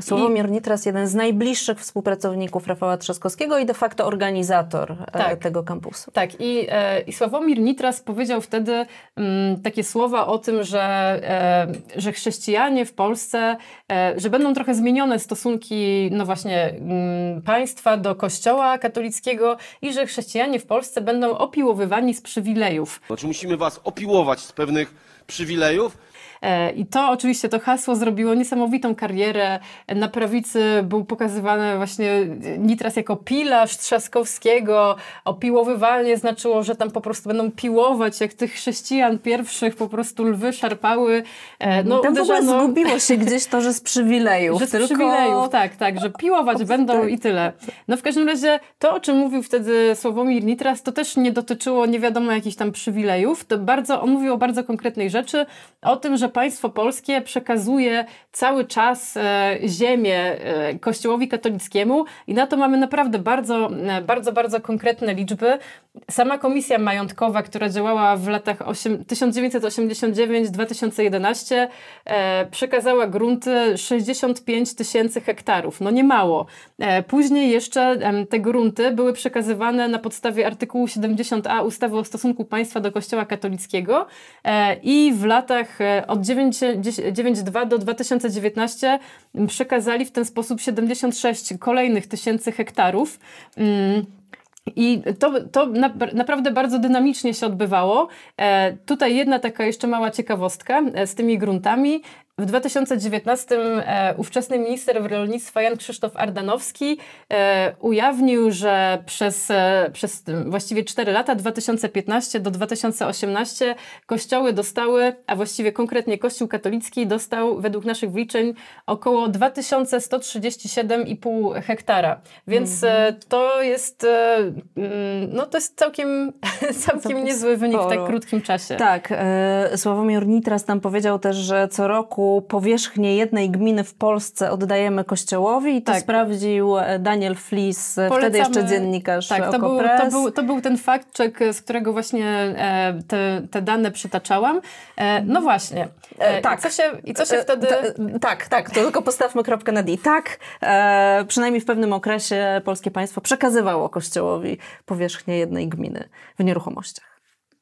Sławomir Nitras, jeden z najbliższych współpracowników Rafała Trzaskowskiego i de facto organizator e, tak, tego kampusu. Tak, i, e, i Sławomir Nitras powiedział wtedy m, mm, takie słowa o tym, że, e, że chrześcijanie w Polsce, e, że będą trochę zmienione stosunki, no właśnie, m, mm, państwa do kościoła katolickiego i że chrześcijanie w Polsce będą opiłowywani z przywilejów. Znaczy musimy was opiłować z pewnych przywilejów, E, I to oczywiście, to hasło zrobiło niesamowitą karierę. Na prawicy był pokazywany właśnie Nitras jako pilarz Trzaskowskiego. Opiłowywanie znaczyło, że tam po prostu będą piłować, jak tych chrześcijan pierwszych po prostu lwy szarpały. E, No, tam uderzano- w ogóle zgubiło się gdzieś to, że z przywilejów. [laughs] że z tylko... przywilejów, tak, tak, że piłować będą i tyle. No w każdym razie to, o czym mówił wtedy Sławomir Nitras, to też nie dotyczyło nie wiadomo jakichś tam przywilejów, to bardzo, on mówił o bardzo konkretnej rzeczy, o tym, że państwo polskie przekazuje cały czas e, ziemię e, kościołowi katolickiemu i na to mamy naprawdę bardzo, e, bardzo, bardzo konkretne liczby. Sama komisja majątkowa, która działała w latach osiem- 1989-2011, e, przekazała grunty 65 tysięcy hektarów. No nie mało. Później jeszcze te grunty były przekazywane na podstawie artykułu 70a ustawy o stosunku państwa do Kościoła katolickiego i w latach od 92 do 2019 przekazali w ten sposób 76 kolejnych tysięcy hektarów. Mm. I to, to na, naprawdę bardzo dynamicznie się odbywało. E, tutaj jedna taka jeszcze mała ciekawostka e, z tymi gruntami. W 2019 e, ówczesny minister rolnictwa Jan Krzysztof Ardanowski e, ujawnił, że przez, e, przez właściwie 4 lata, 2015 do 2018, kościoły dostały, a właściwie konkretnie Kościół katolicki dostał według naszych wliczeń około 2137,5 hektara. Więc e, to jest mm, no to jest [laughs] całkiem, całkiem niezły wynik w tak krótkim czasie. Tak, Sławomir Nitras tam powiedział też, że co roku powierzchnię jednej gminy w Polsce oddajemy kościołowi i to Tak. sprawdził e, Daniel Flis, e, wtedy Polecamy- jeszcze dziennikarz Tak, to był, to, był, to był ten fakt check, z którego właśnie e, te, te dane przytaczałam. No właśnie. Tak. I co się, i co się wtedy... ta- tak, tak, to tylko postawmy kropkę nad i. Tak, przynajmniej w pewnym okresie polskie państwo przekazywało kościołowi powierzchnię jednej gminy w nieruchomościach.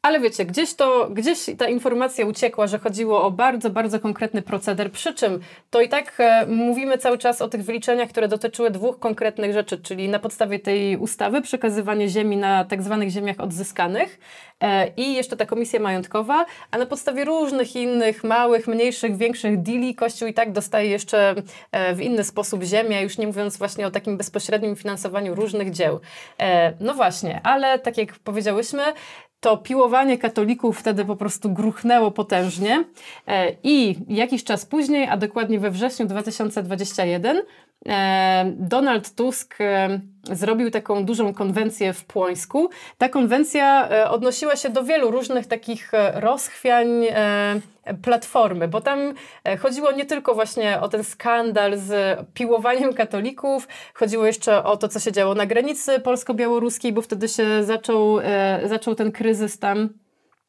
Ale wiecie, gdzieś to, gdzieś ta informacja uciekła, że chodziło o bardzo, bardzo konkretny proceder, przy czym to i tak e, mówimy cały czas o tych wyliczeniach, które dotyczyły dwóch konkretnych rzeczy, czyli na podstawie tej ustawy przekazywanie ziemi na tak zwanych ziemiach odzyskanych e, i jeszcze ta komisja majątkowa, a na podstawie różnych innych małych, mniejszych, większych deali Kościół i tak dostaje jeszcze e, w inny sposób ziemię, już nie mówiąc właśnie o takim bezpośrednim finansowaniu różnych dzieł. E, no właśnie, ale tak jak powiedziałyśmy, to piłowanie katolików wtedy po prostu gruchnęło potężnie. E, i jakiś czas później, a dokładnie we wrześniu 2021, e, Donald Tusk e, zrobił taką dużą konwencję w Płońsku. Ta konwencja e, odnosiła się do wielu różnych takich e, rozchwiań e, Platformy, bo tam e, chodziło nie tylko właśnie o ten skandal z piłowaniem katolików, chodziło jeszcze o to, co się działo na granicy polsko-białoruskiej, bo wtedy się zaczął, e, zaczął ten kryzys tam.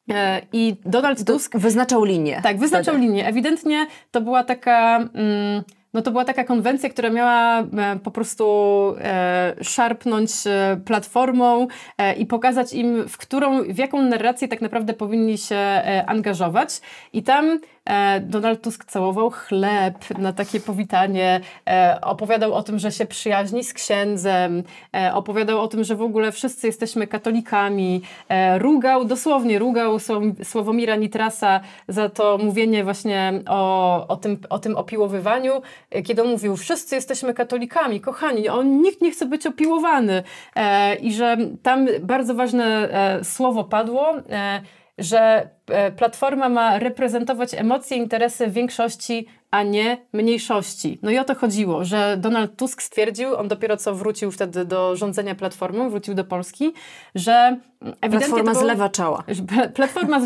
E, I Donald Tusk Wyznaczał linię. tak, wyznaczał wtedy. linię. Ewidentnie to była taka. Mm, no to była taka konwencja, która miała e, po prostu e, szarpnąć e, platformą i pokazać im, w którą, w jaką narrację tak naprawdę powinni się angażować. I tam Donald Tusk całował chleb na takie powitanie, e, opowiadał o tym, że się przyjaźni z księdzem, e, opowiadał o tym, że w ogóle wszyscy jesteśmy katolikami, e, rugał, dosłownie rugał Sław- Sławomira Nitrasa za to mówienie właśnie o, o, tym, o tym opiłowywaniu, e, kiedy on mówił, wszyscy jesteśmy katolikami, kochani, on nikt nie chce być opiłowany. E, i że tam bardzo ważne e, słowo padło, e, że e, Platforma ma reprezentować emocje, interesy większości, a nie mniejszości. No i o to chodziło, że Donald Tusk stwierdził, on dopiero co wrócił wtedy do rządzenia Platformą, wrócił do Polski, że Platforma było- zlewa czała. [laughs] że Platforma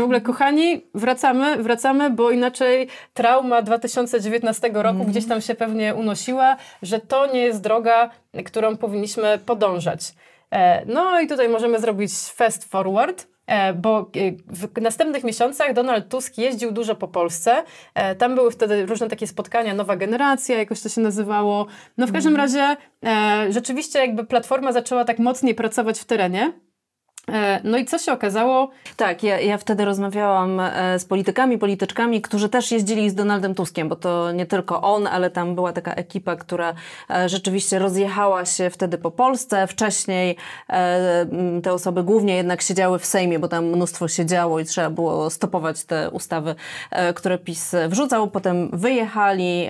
w ogóle kochani, wracamy, wracamy, bo inaczej trauma 2019 roku gdzieś tam się pewnie unosiła, że to nie jest droga, którą powinniśmy podążać. E, No i tutaj możemy zrobić fast forward. E, Bo e, w następnych miesiącach Donald Tusk jeździł dużo po Polsce. E, Tam były wtedy różne takie spotkania, nowa generacja, jakoś to się nazywało. No w każdym razie e, rzeczywiście jakby Platforma zaczęła tak mocniej pracować w terenie. E, no i co się okazało? Tak, ja, ja wtedy rozmawiałam e, z politykami, polityczkami, którzy też jeździli z Donaldem Tuskiem, bo to nie tylko on, ale tam była taka ekipa, która e, rzeczywiście rozjechała się wtedy po Polsce. Wcześniej te osoby głównie jednak siedziały w Sejmie, bo tam mnóstwo się działo i trzeba było stopować te ustawy, które PiS wrzucał. Potem wyjechali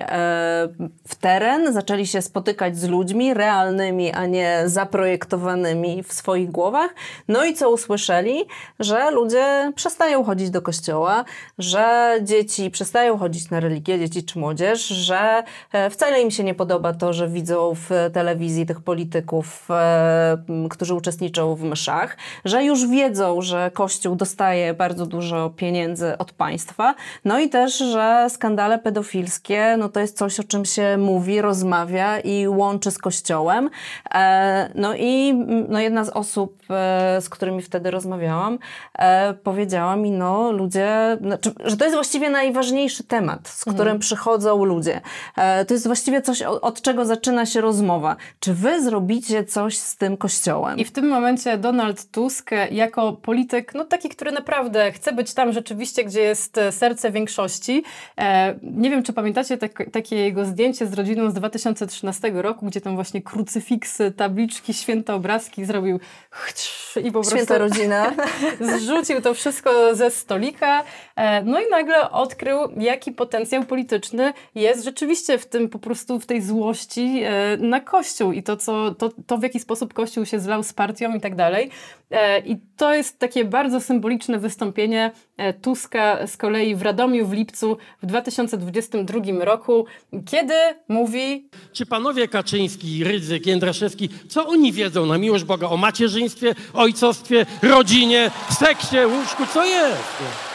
w teren, zaczęli się spotykać z ludźmi realnymi, a nie zaprojektowanymi w swoich głowach. No no i co usłyszeli? Że ludzie przestają chodzić do kościoła, że dzieci przestają chodzić na religię, dzieci czy młodzież, że e, wcale im się nie podoba to, że widzą w telewizji tych polityków, e, którzy uczestniczą w mszach, że już wiedzą, że Kościół dostaje bardzo dużo pieniędzy od państwa, no i też, że skandale pedofilskie, no to jest coś, o czym się mówi, rozmawia i łączy z Kościołem. E, no i no jedna z osób, z którymi wtedy rozmawiałam, e, powiedziała mi, no ludzie, znaczy, że to jest właściwie najważniejszy temat, z którym mm. przychodzą ludzie. E, to jest właściwie coś, od, czego zaczyna się rozmowa. Czy wy zrobicie coś z tym kościołem? I w tym momencie Donald Tusk jako polityk, no taki, który naprawdę chce być tam rzeczywiście, gdzie jest serce większości. E, nie wiem, czy pamiętacie tak, takie jego zdjęcie z rodziną z 2013 roku, gdzie tam właśnie krucyfiksy, tabliczki, święte obrazki zrobił i po prostu Święta rodzina. [laughs] zrzucił to wszystko ze stolika, no i nagle odkrył, jaki potencjał polityczny jest rzeczywiście w tym po prostu, w tej złości e, na Kościół i to, co, to, to w jaki sposób Kościół się zlał z partią i tak dalej. E, I to jest takie bardzo symboliczne wystąpienie Tuska z kolei w Radomiu w lipcu w 2022 roku, kiedy mówi... Czy panowie Kaczyński, Rydzyk, Jędraszewski, co oni wiedzą na miłość Boga o macierzyństwie, ojcostwie, rodzinie, seksie, łóżku, co jest?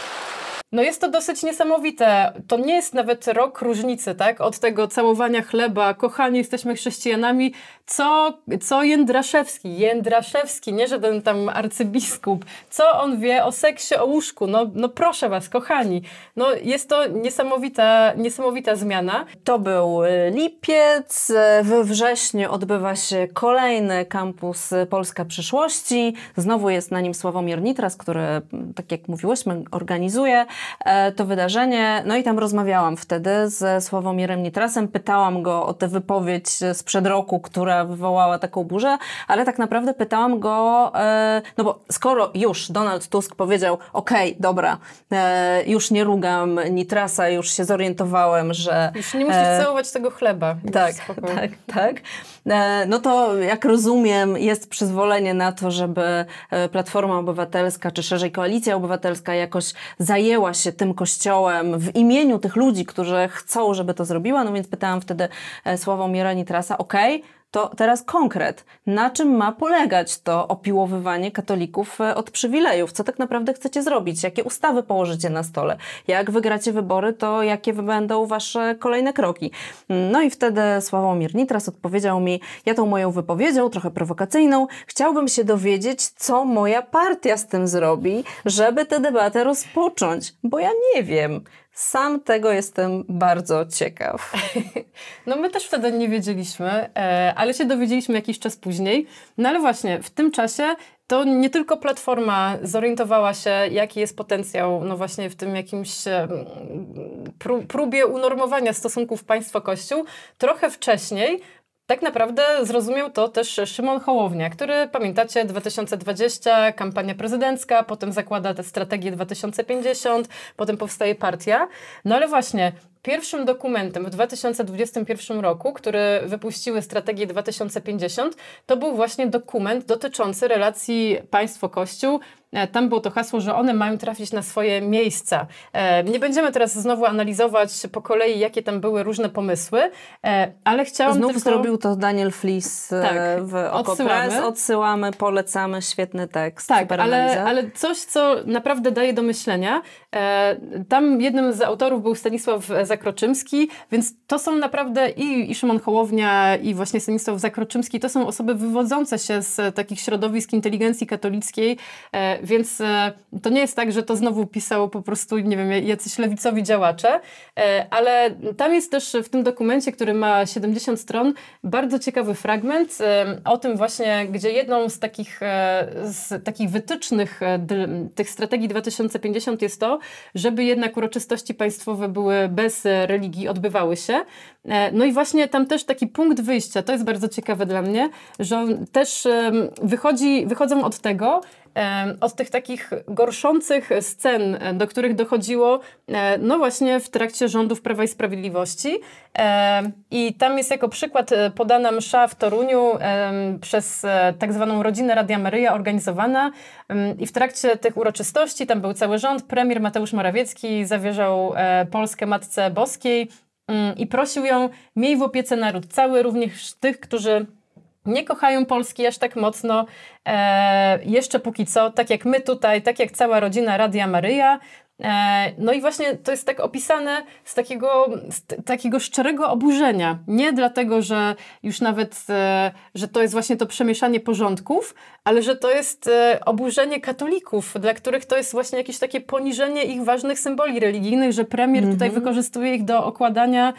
No jest to dosyć niesamowite. To nie jest nawet rok różnicy, tak? Od tego całowania chleba, kochani, jesteśmy chrześcijanami, co, co Jędraszewski, Jędraszewski, nie żaden tam arcybiskup, co on wie o seksie, o łóżku? No, no proszę was, kochani. No jest to niesamowita, niesamowita zmiana. To był y, lipiec, we wrześniu odbywa się kolejny kampus Polska Przyszłości. Znowu jest na nim Sławomir Nitras, który, tak jak mówiłyśmy, organizuje e, to wydarzenie. No i tam rozmawiałam wtedy ze Sławomirem Nitrasem, pytałam go o tę wypowiedź sprzed roku, która wywołała taką burzę, ale tak naprawdę pytałam go, e, no bo skoro już Donald Tusk powiedział, okej, okay, dobra, e, już nie rugam Nitrasa, już się zorientowałem, że... Już nie musisz e, całować tego chleba. Tak, tak, tak. E, no to jak rozumiem, jest przyzwolenie na to, żeby Platforma Obywatelska, czy szerzej Koalicja Obywatelska jakoś zajęła się tym kościołem w imieniu tych ludzi, którzy chcą, żeby to zrobiła. No więc pytałam wtedy Sławomira Nitrasa, okej, okay, to teraz konkret. Na czym ma polegać to opiłowywanie katolików e, od przywilejów? Co tak naprawdę chcecie zrobić? Jakie ustawy położycie na stole? Jak wygracie wybory, to jakie będą wasze kolejne kroki? No i wtedy Sławomir Nitras odpowiedział mi, ja tą moją wypowiedzią, trochę prowokacyjną, chciałbym się dowiedzieć, co moja partia z tym zrobi, żeby tę debatę rozpocząć, bo ja nie wiem. Sam tego jestem bardzo ciekaw. [laughs] No my też wtedy nie wiedzieliśmy, e, ale się dowiedzieliśmy jakiś czas później. No ale właśnie w tym czasie to nie tylko Platforma zorientowała się, jaki jest potencjał, no właśnie w tym jakimś e, próbie unormowania stosunków państwo-kościół. Trochę wcześniej tak naprawdę zrozumiał to też Szymon Hołownia, który, pamiętacie, 2020, kampania prezydencka, potem zakłada tę strategię 2050, potem powstaje partia. No ale właśnie, pierwszym dokumentem w 2021 roku, który wypuściły strategię 2050, to był właśnie dokument dotyczący relacji państwo-kościół. E, tam było to hasło, że one mają trafić na swoje miejsca. E, nie będziemy teraz znowu analizować po kolei, jakie tam były różne pomysły, e, ale chciałam Znów tylko... zrobił to Daniel Flis tak, w Odsyłamy. odsyłamy, polecamy, świetny tekst. Tak, ale, ale coś, co naprawdę daje do myślenia. Tam jednym z autorów był Stanisław Zakroczymski, więc to są naprawdę i, i Szymon Hołownia, i właśnie Stanisław Zakroczymski, to są osoby wywodzące się z takich środowisk inteligencji katolickiej, więc e, to nie jest tak, że to znowu pisało po prostu, nie wiem, jacyś lewicowi działacze, e, ale tam jest też w tym dokumencie, który ma 70 stron, bardzo ciekawy fragment e, o tym właśnie, gdzie jedną z takich, z takich wytycznych tych strategii 2050 jest to, żeby jednak uroczystości państwowe były bez religii, odbywały się. No i właśnie tam też taki punkt wyjścia, to jest bardzo ciekawe dla mnie, że on też wychodzi, wychodzą od tego, od tych takich gorszących scen, e, do których dochodziło e, no właśnie w trakcie rządów Prawa i Sprawiedliwości. I tam jest jako przykład e, podana msza w Toruniu przez tak zwaną rodzinę Radia Maryja organizowana. I w trakcie tych uroczystości tam był cały rząd, premier Mateusz Morawiecki zawierzał Polskę Matce Boskiej mm, i prosił ją, miej w opiece naród. Cały, również tych, którzy nie kochają Polski aż tak mocno, e, jeszcze póki co, tak jak my tutaj, tak jak cała rodzina Radia Maryja. E, no i właśnie to jest tak opisane z takiego, z takiego szczerego oburzenia. Nie dlatego, że już nawet, e, że to jest właśnie to przemieszanie porządków, ale że to jest e, oburzenie katolików, dla których to jest właśnie jakieś takie poniżenie ich ważnych symboli religijnych, że premier tutaj wykorzystuje ich do okładania,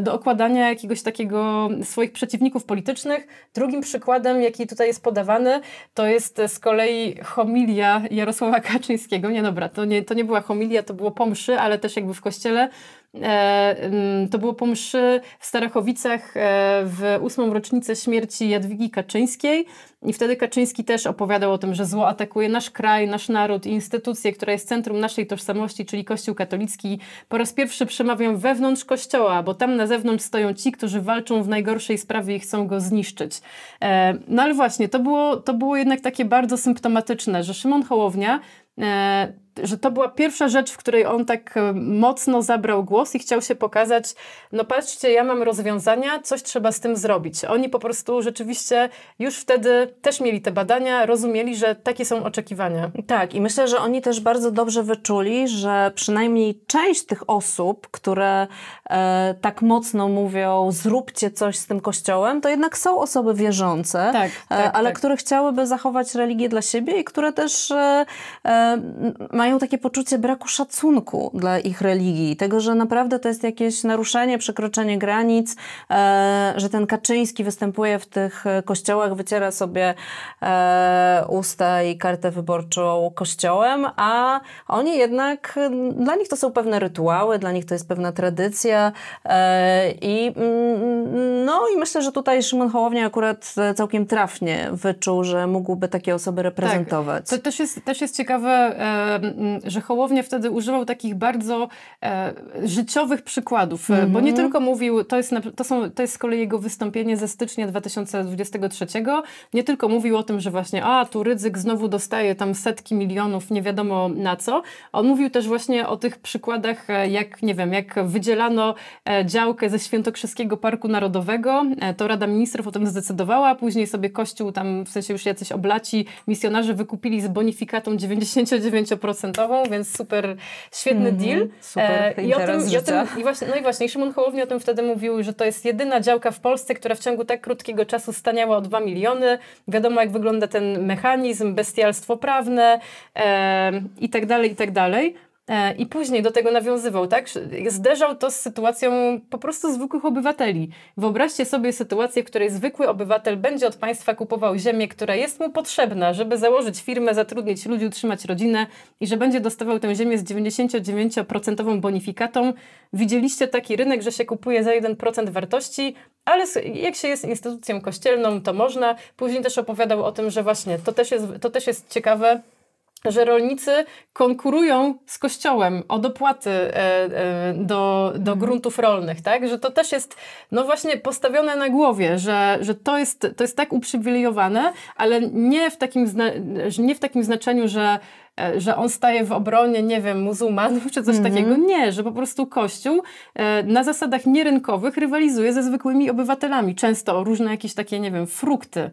do okładania jakiegoś takiego swoich przeciwników politycznych. Drugim przykładem, jaki tutaj jest podawany, to jest z kolei homilia Jarosława Kaczyńskiego. Nie dobra, to nie, to nie była homilia, to było po mszy, ale też jakby w kościele. E, mm, to było po mszy w Starachowicach e, w ósmą rocznicę śmierci Jadwigi Kaczyńskiej i wtedy Kaczyński też opowiadał o tym, że zło atakuje nasz kraj, nasz naród i instytucję, która jest centrum naszej tożsamości, czyli Kościół katolicki. Po raz pierwszy przemawiam wewnątrz Kościoła, bo tam na zewnątrz stoją ci, którzy walczą w najgorszej sprawie i chcą go zniszczyć. E, no ale właśnie, to było, to było jednak takie bardzo symptomatyczne, że Szymon Hołownia że to była pierwsza rzecz, w której on tak e, mocno zabrał głos i chciał się pokazać, no patrzcie, ja mam rozwiązania, coś trzeba z tym zrobić. Oni po prostu rzeczywiście już wtedy też mieli te badania, rozumieli, że takie są oczekiwania. Tak, i myślę, że oni też bardzo dobrze wyczuli, że przynajmniej część tych osób, które e, tak mocno mówią, zróbcie coś z tym kościołem, to jednak są osoby wierzące, Tak, e, tak, ale tak. które chciałyby zachować religię dla siebie i które też e, e, mają takie poczucie braku szacunku dla ich religii, tego, że naprawdę to jest jakieś naruszenie, przekroczenie granic, e, że ten Kaczyński występuje w tych kościołach, wyciera sobie e, usta i kartę wyborczą kościołem, a oni jednak, dla nich to są pewne rytuały, dla nich to jest pewna tradycja e, i mm, no i myślę, że tutaj Szymon Hołownia akurat całkiem trafnie wyczuł, że mógłby takie osoby reprezentować. To też jest, też jest ciekawe, że Hołownia wtedy używał takich bardzo e, życiowych przykładów, e, bo nie tylko mówił, to jest, to, są, to jest z kolei jego wystąpienie ze stycznia 2023, nie tylko mówił o tym, że właśnie a, tu Rydzyk znowu dostaje tam setki milionów, nie wiadomo na co. On mówił też właśnie o tych przykładach, e, jak, nie wiem, jak wydzielano działkę ze Świętokrzyskiego Parku Narodowego, to Rada Ministrów o tym zdecydowała, później sobie Kościół tam, w sensie już jacyś oblaci misjonarze wykupili z bonifikatą 99%, więc super, świetny deal. super E, I, o tym, i, o tym, i właśnie, no i właśnie, Szymon Hołownia o tym wtedy mówił, że to jest jedyna działka w Polsce, która w ciągu tak krótkiego czasu staniała o 2 miliony. Wiadomo, jak wygląda ten mechanizm, bestialstwo prawne e, i tak dalej, i tak dalej. E, I później do tego nawiązywał, tak? Zderzał to z sytuacją po prostu zwykłych obywateli. Wyobraźcie sobie sytuację, w której zwykły obywatel będzie od państwa kupował ziemię, która jest mu potrzebna, żeby założyć firmę, zatrudnić ludzi, utrzymać rodzinę i że będzie dostawał tę ziemię z 99% bonifikatą. Widzieliście taki rynek, że się kupuje za 1% wartości, ale jak się jest instytucją kościelną, to można. Później też opowiadał o tym, że właśnie to też jest, to też jest ciekawe, że rolnicy konkurują z kościołem o dopłaty e, e, do, do gruntów rolnych, tak? Że to też jest, no właśnie, postawione na głowie, że, że to, jest, to jest tak uprzywilejowane, ale nie w takim, nie w takim znaczeniu, że e, że on staje w obronie, nie wiem, muzułmanów czy coś takiego. Nie, że po prostu Kościół na zasadach nierynkowych rywalizuje ze zwykłymi obywatelami. Często o różne jakieś takie, nie wiem, frukty.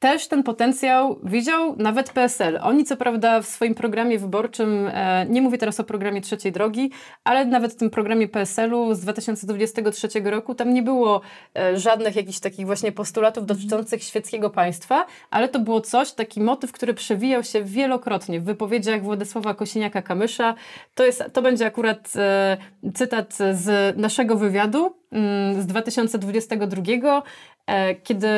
Też ten potencjał widział nawet PSL. Oni co prawda w swoim programie wyborczym, e, nie mówię teraz o programie Trzeciej Drogi, ale nawet w tym programie PSL-u z 2023 roku tam nie było e, żadnych jakichś takich właśnie postulatów dotyczących świeckiego państwa, ale to było coś, taki motyw, który przewijał się wielokrotnie w wypowiedziach Władysława Kosiniaka-Kamysza. To, jest, to będzie akurat e, cytat z naszego wywiadu mm, z 2022, E, kiedy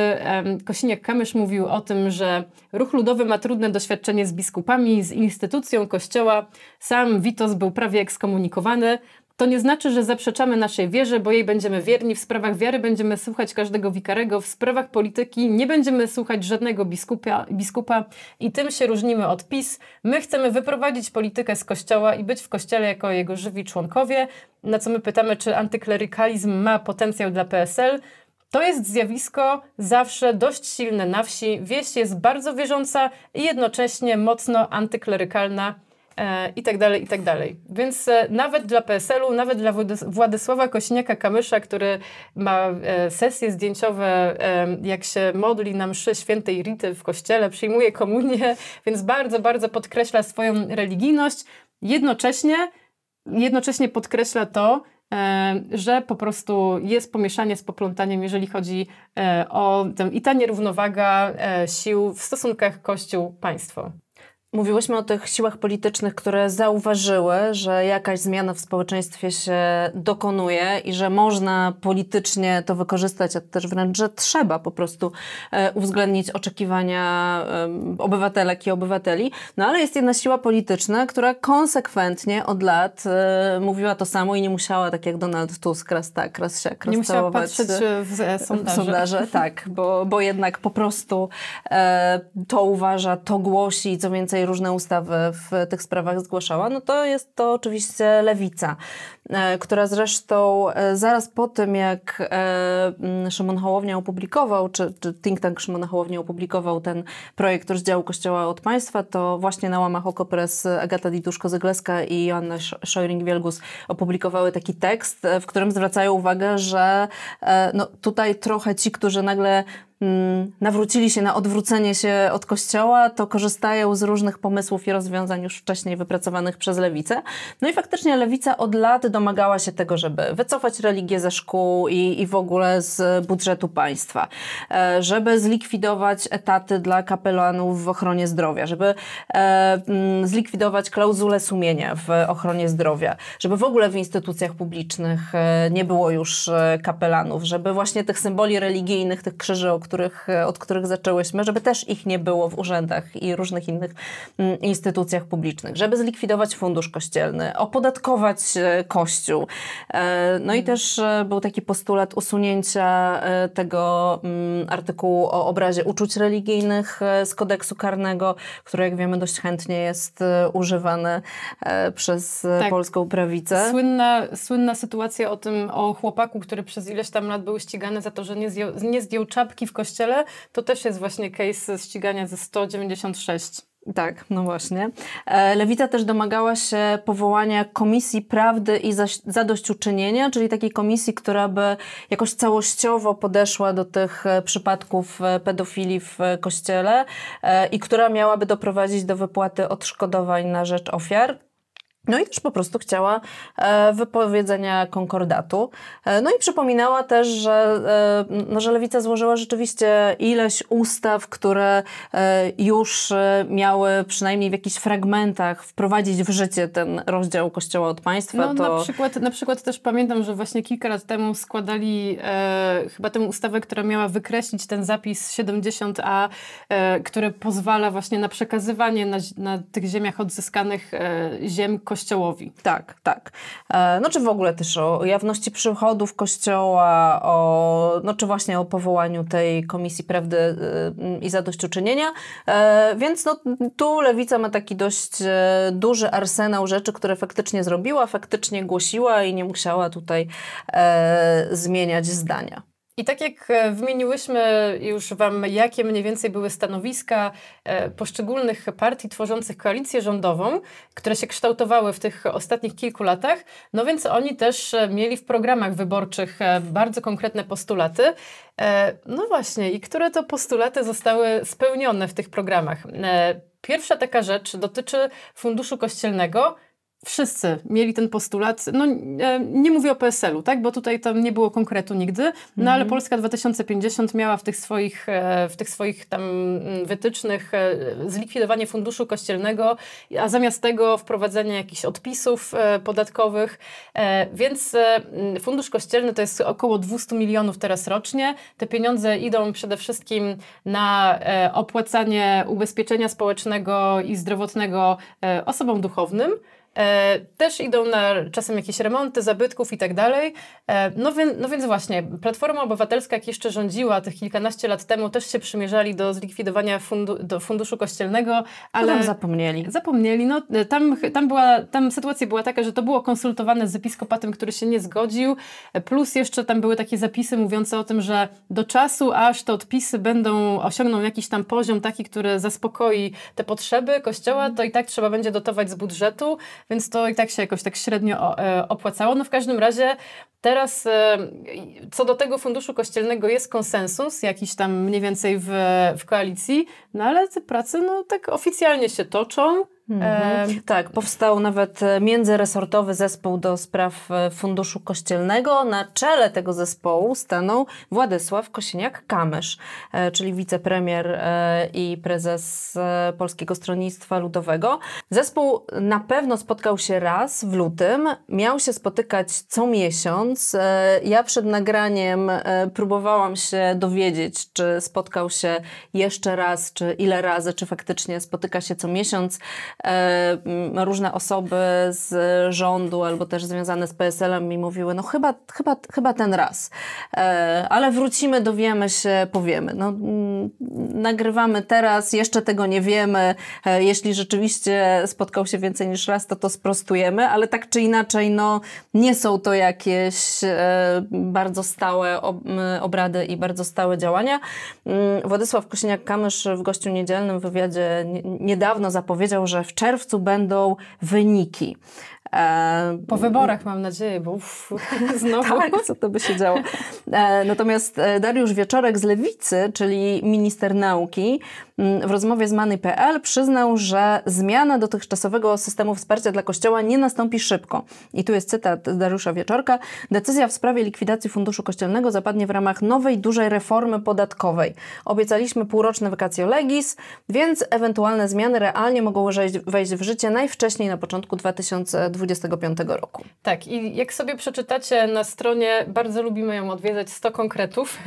Kosiniak-Kamysz mówił o tym, że ruch ludowy ma trudne doświadczenie z biskupami, z instytucją kościoła. Sam Witos był prawie ekskomunikowany. To nie znaczy, że zaprzeczamy naszej wierze, bo jej będziemy wierni. W sprawach wiary będziemy słuchać każdego wikarego, w sprawach polityki nie będziemy słuchać żadnego biskupa, biskupa i tym się różnimy od PiS. My chcemy wyprowadzić politykę z kościoła i być w kościele jako jego żywi członkowie. Na co my pytamy, czy antyklerykalizm ma potencjał dla PSL? To jest zjawisko zawsze dość silne na wsi. Wieś jest bardzo wierząca i jednocześnie mocno antyklerykalna e, i tak tak. Więc e, nawet dla PSL-u, nawet dla Władysława Kośniaka-Kamysza, który ma e, sesje zdjęciowe, e, jak się modli na mszy świętej Rity w kościele, przyjmuje komunię, [laughs] więc bardzo, bardzo podkreśla swoją religijność. Jednocześnie, jednocześnie podkreśla to, że po prostu jest pomieszanie z poplątaniem, jeżeli chodzi e, o tę i ta nierównowaga e, sił w stosunkach Kościół-państwo. Mówiłyśmy o tych siłach politycznych, które zauważyły, że jakaś zmiana w społeczeństwie się dokonuje i że można politycznie to wykorzystać, a też wręcz, że trzeba po prostu e, uwzględnić oczekiwania obywatelek i obywateli. No ale jest jedna siła polityczna, która konsekwentnie od lat e, mówiła to samo i nie musiała, tak jak Donald Tusk, raz tak, raz siak, Nie musiała patrzeć w sondaże. sondaże tak, bo, bo jednak po prostu e, to uważa, to głosi, co więcej różne ustawy w tych sprawach zgłaszała, no to jest to oczywiście lewica, która zresztą e, zaraz po tym, jak e, Szymon Hołownia opublikował, czy, czy think tank Szymona Hołownia opublikował ten projekt rozdziału Kościoła od państwa, to właśnie na łamach Okopres Agata Diduszko-Zygleska i Joanna Szojring-Wielgus opublikowały taki tekst, w którym zwracają uwagę, że no, tutaj trochę ci, którzy nagle nawrócili się na odwrócenie się od Kościoła, to korzystają z różnych pomysłów i rozwiązań już wcześniej wypracowanych przez Lewicę. No i faktycznie Lewica od lat domagała się tego, żeby wycofać religię ze szkół i, i w ogóle z budżetu państwa, e, żeby zlikwidować etaty dla kapelanów w ochronie zdrowia, żeby e, mm, zlikwidować klauzulę sumienia w ochronie zdrowia, żeby w ogóle w instytucjach publicznych e, nie było już kapelanów, żeby właśnie tych symboli religijnych, tych krzyży, o których, od których zaczęłyśmy, żeby też ich nie było w urzędach i różnych innych mm, instytucjach publicznych, żeby zlikwidować fundusz kościelny, opodatkować e, kościół. E, no i mm. też był taki postulat usunięcia tego mm, artykułu o obrazie uczuć religijnych z kodeksu karnego, który jak wiemy dość chętnie jest używany przez tak. polską prawicę. Słynna, słynna sytuacja o tym, o chłopaku, który przez ileś tam lat był ścigany za to, że nie zdjął, nie zdjął czapki w kościele, to też jest właśnie case ścigania ze 196. Tak, no właśnie. E, Lewica też domagała się powołania Komisji Prawdy i Zadośćuczynienia, czyli takiej komisji, która by jakoś całościowo podeszła do tych e, przypadków e, pedofilii w kościele i która miałaby doprowadzić do wypłaty odszkodowań na rzecz ofiar. No i też po prostu chciała e, wypowiedzenia konkordatu. E, no i przypominała też, że, e, no, że Lewica złożyła rzeczywiście ileś ustaw, które już miały przynajmniej w jakichś fragmentach wprowadzić w życie ten rozdział Kościoła od państwa. No, to... na, przykład, na przykład też pamiętam, że właśnie kilka lat temu składali e, chyba tę ustawę, która miała wykreślić ten zapis 70a, e, który pozwala właśnie na przekazywanie na, na tych ziemiach odzyskanych e, ziem Kościołowi. Tak, tak. E, no czy w ogóle też o jawności przychodów Kościoła, o, no czy właśnie o powołaniu tej Komisji Prawdy e, i Zadośćuczynienia. E, więc no, tu Lewica ma taki dość duży arsenał rzeczy, które faktycznie zrobiła, faktycznie głosiła i nie musiała tutaj e, zmieniać zdania. I tak jak e, wymieniłyśmy już Wam, jakie mniej więcej były stanowiska e, poszczególnych partii tworzących koalicję rządową, które się kształtowały w tych ostatnich kilku latach, no więc oni też e, mieli w programach wyborczych bardzo konkretne postulaty. No właśnie, i które to postulaty zostały spełnione w tych programach? Pierwsza taka rzecz dotyczy Funduszu Kościelnego, wszyscy mieli ten postulat, no e, nie mówię o PSL-u, tak, bo tutaj tam nie było konkretu nigdy, no ale mhm. Polska 2050 miała w tych swoich, e, w tych swoich tam mm, wytycznych e, zlikwidowanie funduszu kościelnego, a zamiast tego wprowadzenie jakichś odpisów podatkowych, więc fundusz kościelny to jest około 200 milionów teraz rocznie. Te pieniądze idą przede wszystkim na opłacanie ubezpieczenia społecznego i zdrowotnego osobom duchownym, też idą na czasem jakieś remonty zabytków i tak dalej. E, no, wie, no więc właśnie, Platforma Obywatelska, jak jeszcze rządziła tych kilkanaście lat temu, też się przymierzali do zlikwidowania fundu, do funduszu kościelnego, ale... Tam zapomnieli. Zapomnieli. No, tam, tam, była, tam sytuacja była taka, że to było konsultowane z episkopatem, który się nie zgodził, plus jeszcze tam były takie zapisy mówiące o tym, że do czasu, aż te odpisy będą, osiągną jakiś tam poziom taki, który zaspokoi te potrzeby kościoła, to i tak trzeba będzie dotować z budżetu, więc to i tak się jakoś tak średnio e, opłacało. No w każdym razie teraz e, co do tego funduszu kościelnego jest konsensus jakiś tam mniej więcej w, w koalicji, no ale te prace no tak oficjalnie się toczą. Mhm. tak, powstał nawet e, międzyresortowy zespół do spraw e, Funduszu Kościelnego. Na czele tego zespołu stanął Władysław Kosiniak-Kamysz, e, czyli wicepremier i prezes Polskiego Stronnictwa Ludowego. Zespół na pewno spotkał się raz w lutym, miał się spotykać co miesiąc. Ja przed nagraniem próbowałam się dowiedzieć, czy spotkał się jeszcze raz, czy ile razy, czy faktycznie spotyka się co miesiąc. E, różne osoby z rządu albo też związane z PSL-em mi mówiły, no chyba, chyba, chyba ten raz. E, ale wrócimy, dowiemy się, powiemy. No, nagrywamy teraz, jeszcze tego nie wiemy. E, jeśli rzeczywiście spotkał się więcej niż raz, to to sprostujemy, ale tak czy inaczej, no nie są to jakieś bardzo stałe obrady i bardzo stałe działania. Władysław Kosiniak-Kamysz w gościu niedzielnym wywiadzie niedawno zapowiedział, że w czerwcu będą wyniki. E, po wyborach mam nadzieję, bo uff, [laughs] znowu. tak, co to by się działo. E, natomiast e, Dariusz Wieczorek z Lewicy, czyli minister nauki, w rozmowie z Many.pl przyznał, że zmiana dotychczasowego systemu wsparcia dla Kościoła nie nastąpi szybko. I tu jest cytat Dariusza Wieczorka. Decyzja w sprawie likwidacji Funduszu Kościelnego zapadnie w ramach nowej, dużej reformy podatkowej. Obiecaliśmy półroczne vacatio legis, więc ewentualne zmiany realnie mogą wejść w życie najwcześniej na początku 2020 2025 roku. Tak, i jak sobie przeczytacie na stronie, bardzo lubimy ją odwiedzać 100 konkretów,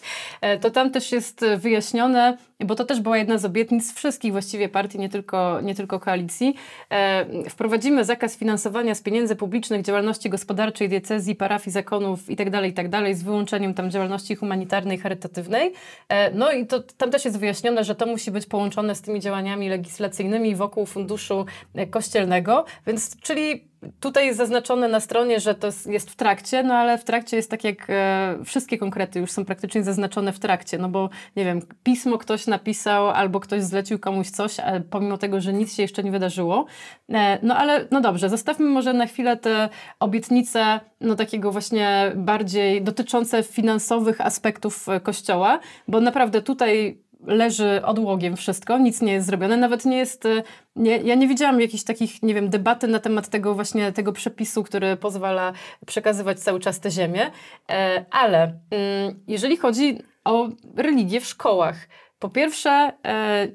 [laughs] to tam też jest wyjaśnione, bo to też była jedna z obietnic wszystkich właściwie partii, nie tylko, nie tylko koalicji. E, wprowadzimy zakaz finansowania z pieniędzy publicznych działalności gospodarczej, diecezji, parafii, zakonów itd., tak itd., tak z wyłączeniem tam działalności humanitarnej, charytatywnej. E, no i to, tam też jest wyjaśnione, że to musi być połączone z tymi działaniami legislacyjnymi wokół funduszu kościelnego, więc czyli Tutaj jest zaznaczone na stronie, że to jest w trakcie, no ale w trakcie jest tak jak e, wszystkie konkrety już są praktycznie zaznaczone w trakcie, no bo nie wiem, pismo ktoś napisał albo ktoś zlecił komuś coś, ale pomimo tego, że nic się jeszcze nie wydarzyło. E, no ale no dobrze, zostawmy może na chwilę te obietnice, no takiego właśnie bardziej dotyczące finansowych aspektów e, Kościoła, bo naprawdę tutaj leży odłogiem wszystko, nic nie jest zrobione, nawet nie jest, e, nie, ja nie widziałam jakichś takich, nie wiem, debaty na temat tego właśnie, tego przepisu, który pozwala przekazywać cały czas tę ziemię, e, ale mm, jeżeli chodzi o religię w szkołach, po pierwsze, e,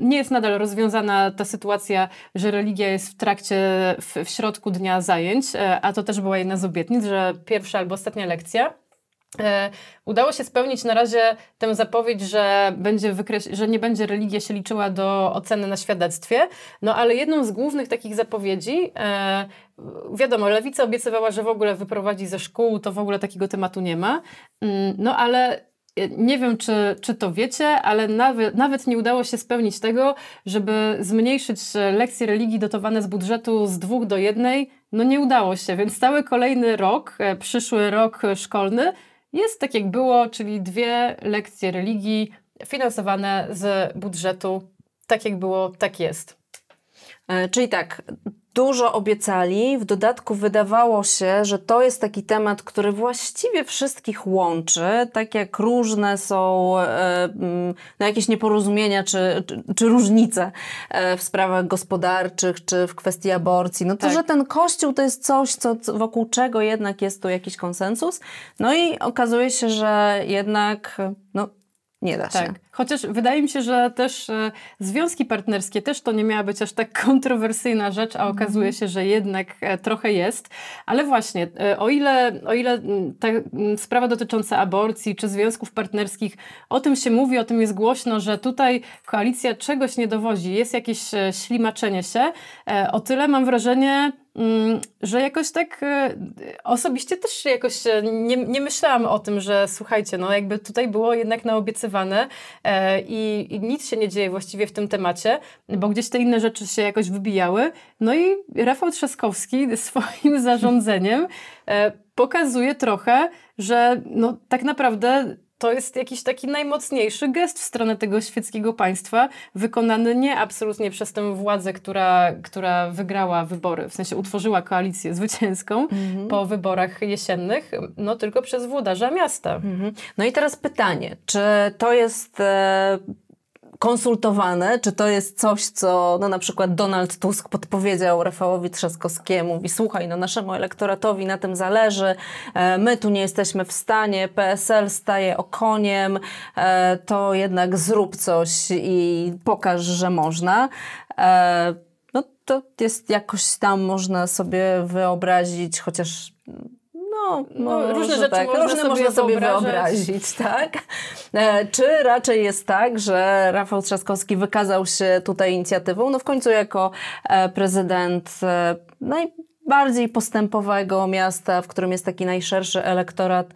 nie jest nadal rozwiązana ta sytuacja, że religia jest w trakcie, w, w środku dnia zajęć, a to też była jedna z obietnic, że pierwsza albo ostatnia lekcja. E, udało się spełnić na razie tę zapowiedź, że, będzie wykreś- że nie będzie religia się liczyła do oceny na świadectwie, no ale jedną z głównych takich zapowiedzi, e, wiadomo, Lewica obiecywała, że w ogóle wyprowadzi ze szkół, to w ogóle takiego tematu nie ma, mm, no ale e, nie wiem, czy, czy to wiecie, ale nawet, nawet nie udało się spełnić tego, żeby zmniejszyć lekcje religii dotowane z budżetu z dwóch do jednej. No nie udało się, więc cały kolejny rok, e, przyszły rok szkolny, jest tak jak było, czyli dwie lekcje religii finansowane z budżetu. Tak jak było, tak jest. E, czyli tak, dużo obiecali. W dodatku wydawało się, że to jest taki temat, który właściwie wszystkich łączy, tak jak różne są e, mm, no, jakieś nieporozumienia czy, czy, czy różnice e, w sprawach gospodarczych, czy w kwestii aborcji. No to, Tak. że ten kościół to jest coś, co, co- wokół czego jednak jest tu jakiś konsensus. No i okazuje się, że jednak no, nie da się. Tak. Chociaż wydaje mi się, że też e, związki partnerskie też to nie miała być aż tak [laughs] kontrowersyjna rzecz, a okazuje się, że jednak e, trochę jest. Ale właśnie, e, o ile, o ile ta sprawa dotycząca aborcji czy związków partnerskich, o tym się mówi, o tym jest głośno, że tutaj koalicja czegoś nie dowozi, jest jakieś e, ślimaczenie się, e, o tyle mam wrażenie, że jakoś tak e, osobiście też jakoś e, nie, nie myślałam o tym, że słuchajcie, no jakby tutaj było jednak naobiecywane e, i, i nic się nie dzieje właściwie w tym temacie, bo gdzieś te inne rzeczy się jakoś wybijały. No i Rafał Trzaskowski [laughs] swoim zarządzeniem pokazuje trochę, że no tak naprawdę to jest jakiś taki najmocniejszy gest w stronę tego świeckiego państwa, wykonany nie absolutnie przez tę władzę, która, która wygrała wybory, w sensie utworzyła koalicję zwycięską po wyborach jesiennych, no tylko przez włodarza miasta. Mhm. No i teraz pytanie, czy to jest e, konsultowane, czy to jest coś, co no, na przykład Donald Tusk podpowiedział Rafałowi Trzaskowskiemu, mówi słuchaj, no naszemu elektoratowi na tym zależy, e, my tu nie jesteśmy w stanie, PSL staje okoniem, e, to jednak zrób coś i pokaż, że można. E, no to jest jakoś tam można sobie wyobrazić, chociaż no, No, może różne rzeczy tak, można różne sobie można sobie wyobrażać. wyobrazić, tak? E, Czy raczej jest tak, że Rafał Trzaskowski wykazał się tutaj inicjatywą, no w końcu jako e, prezydent e, najbardziej postępowego miasta, w którym jest taki najszerszy elektorat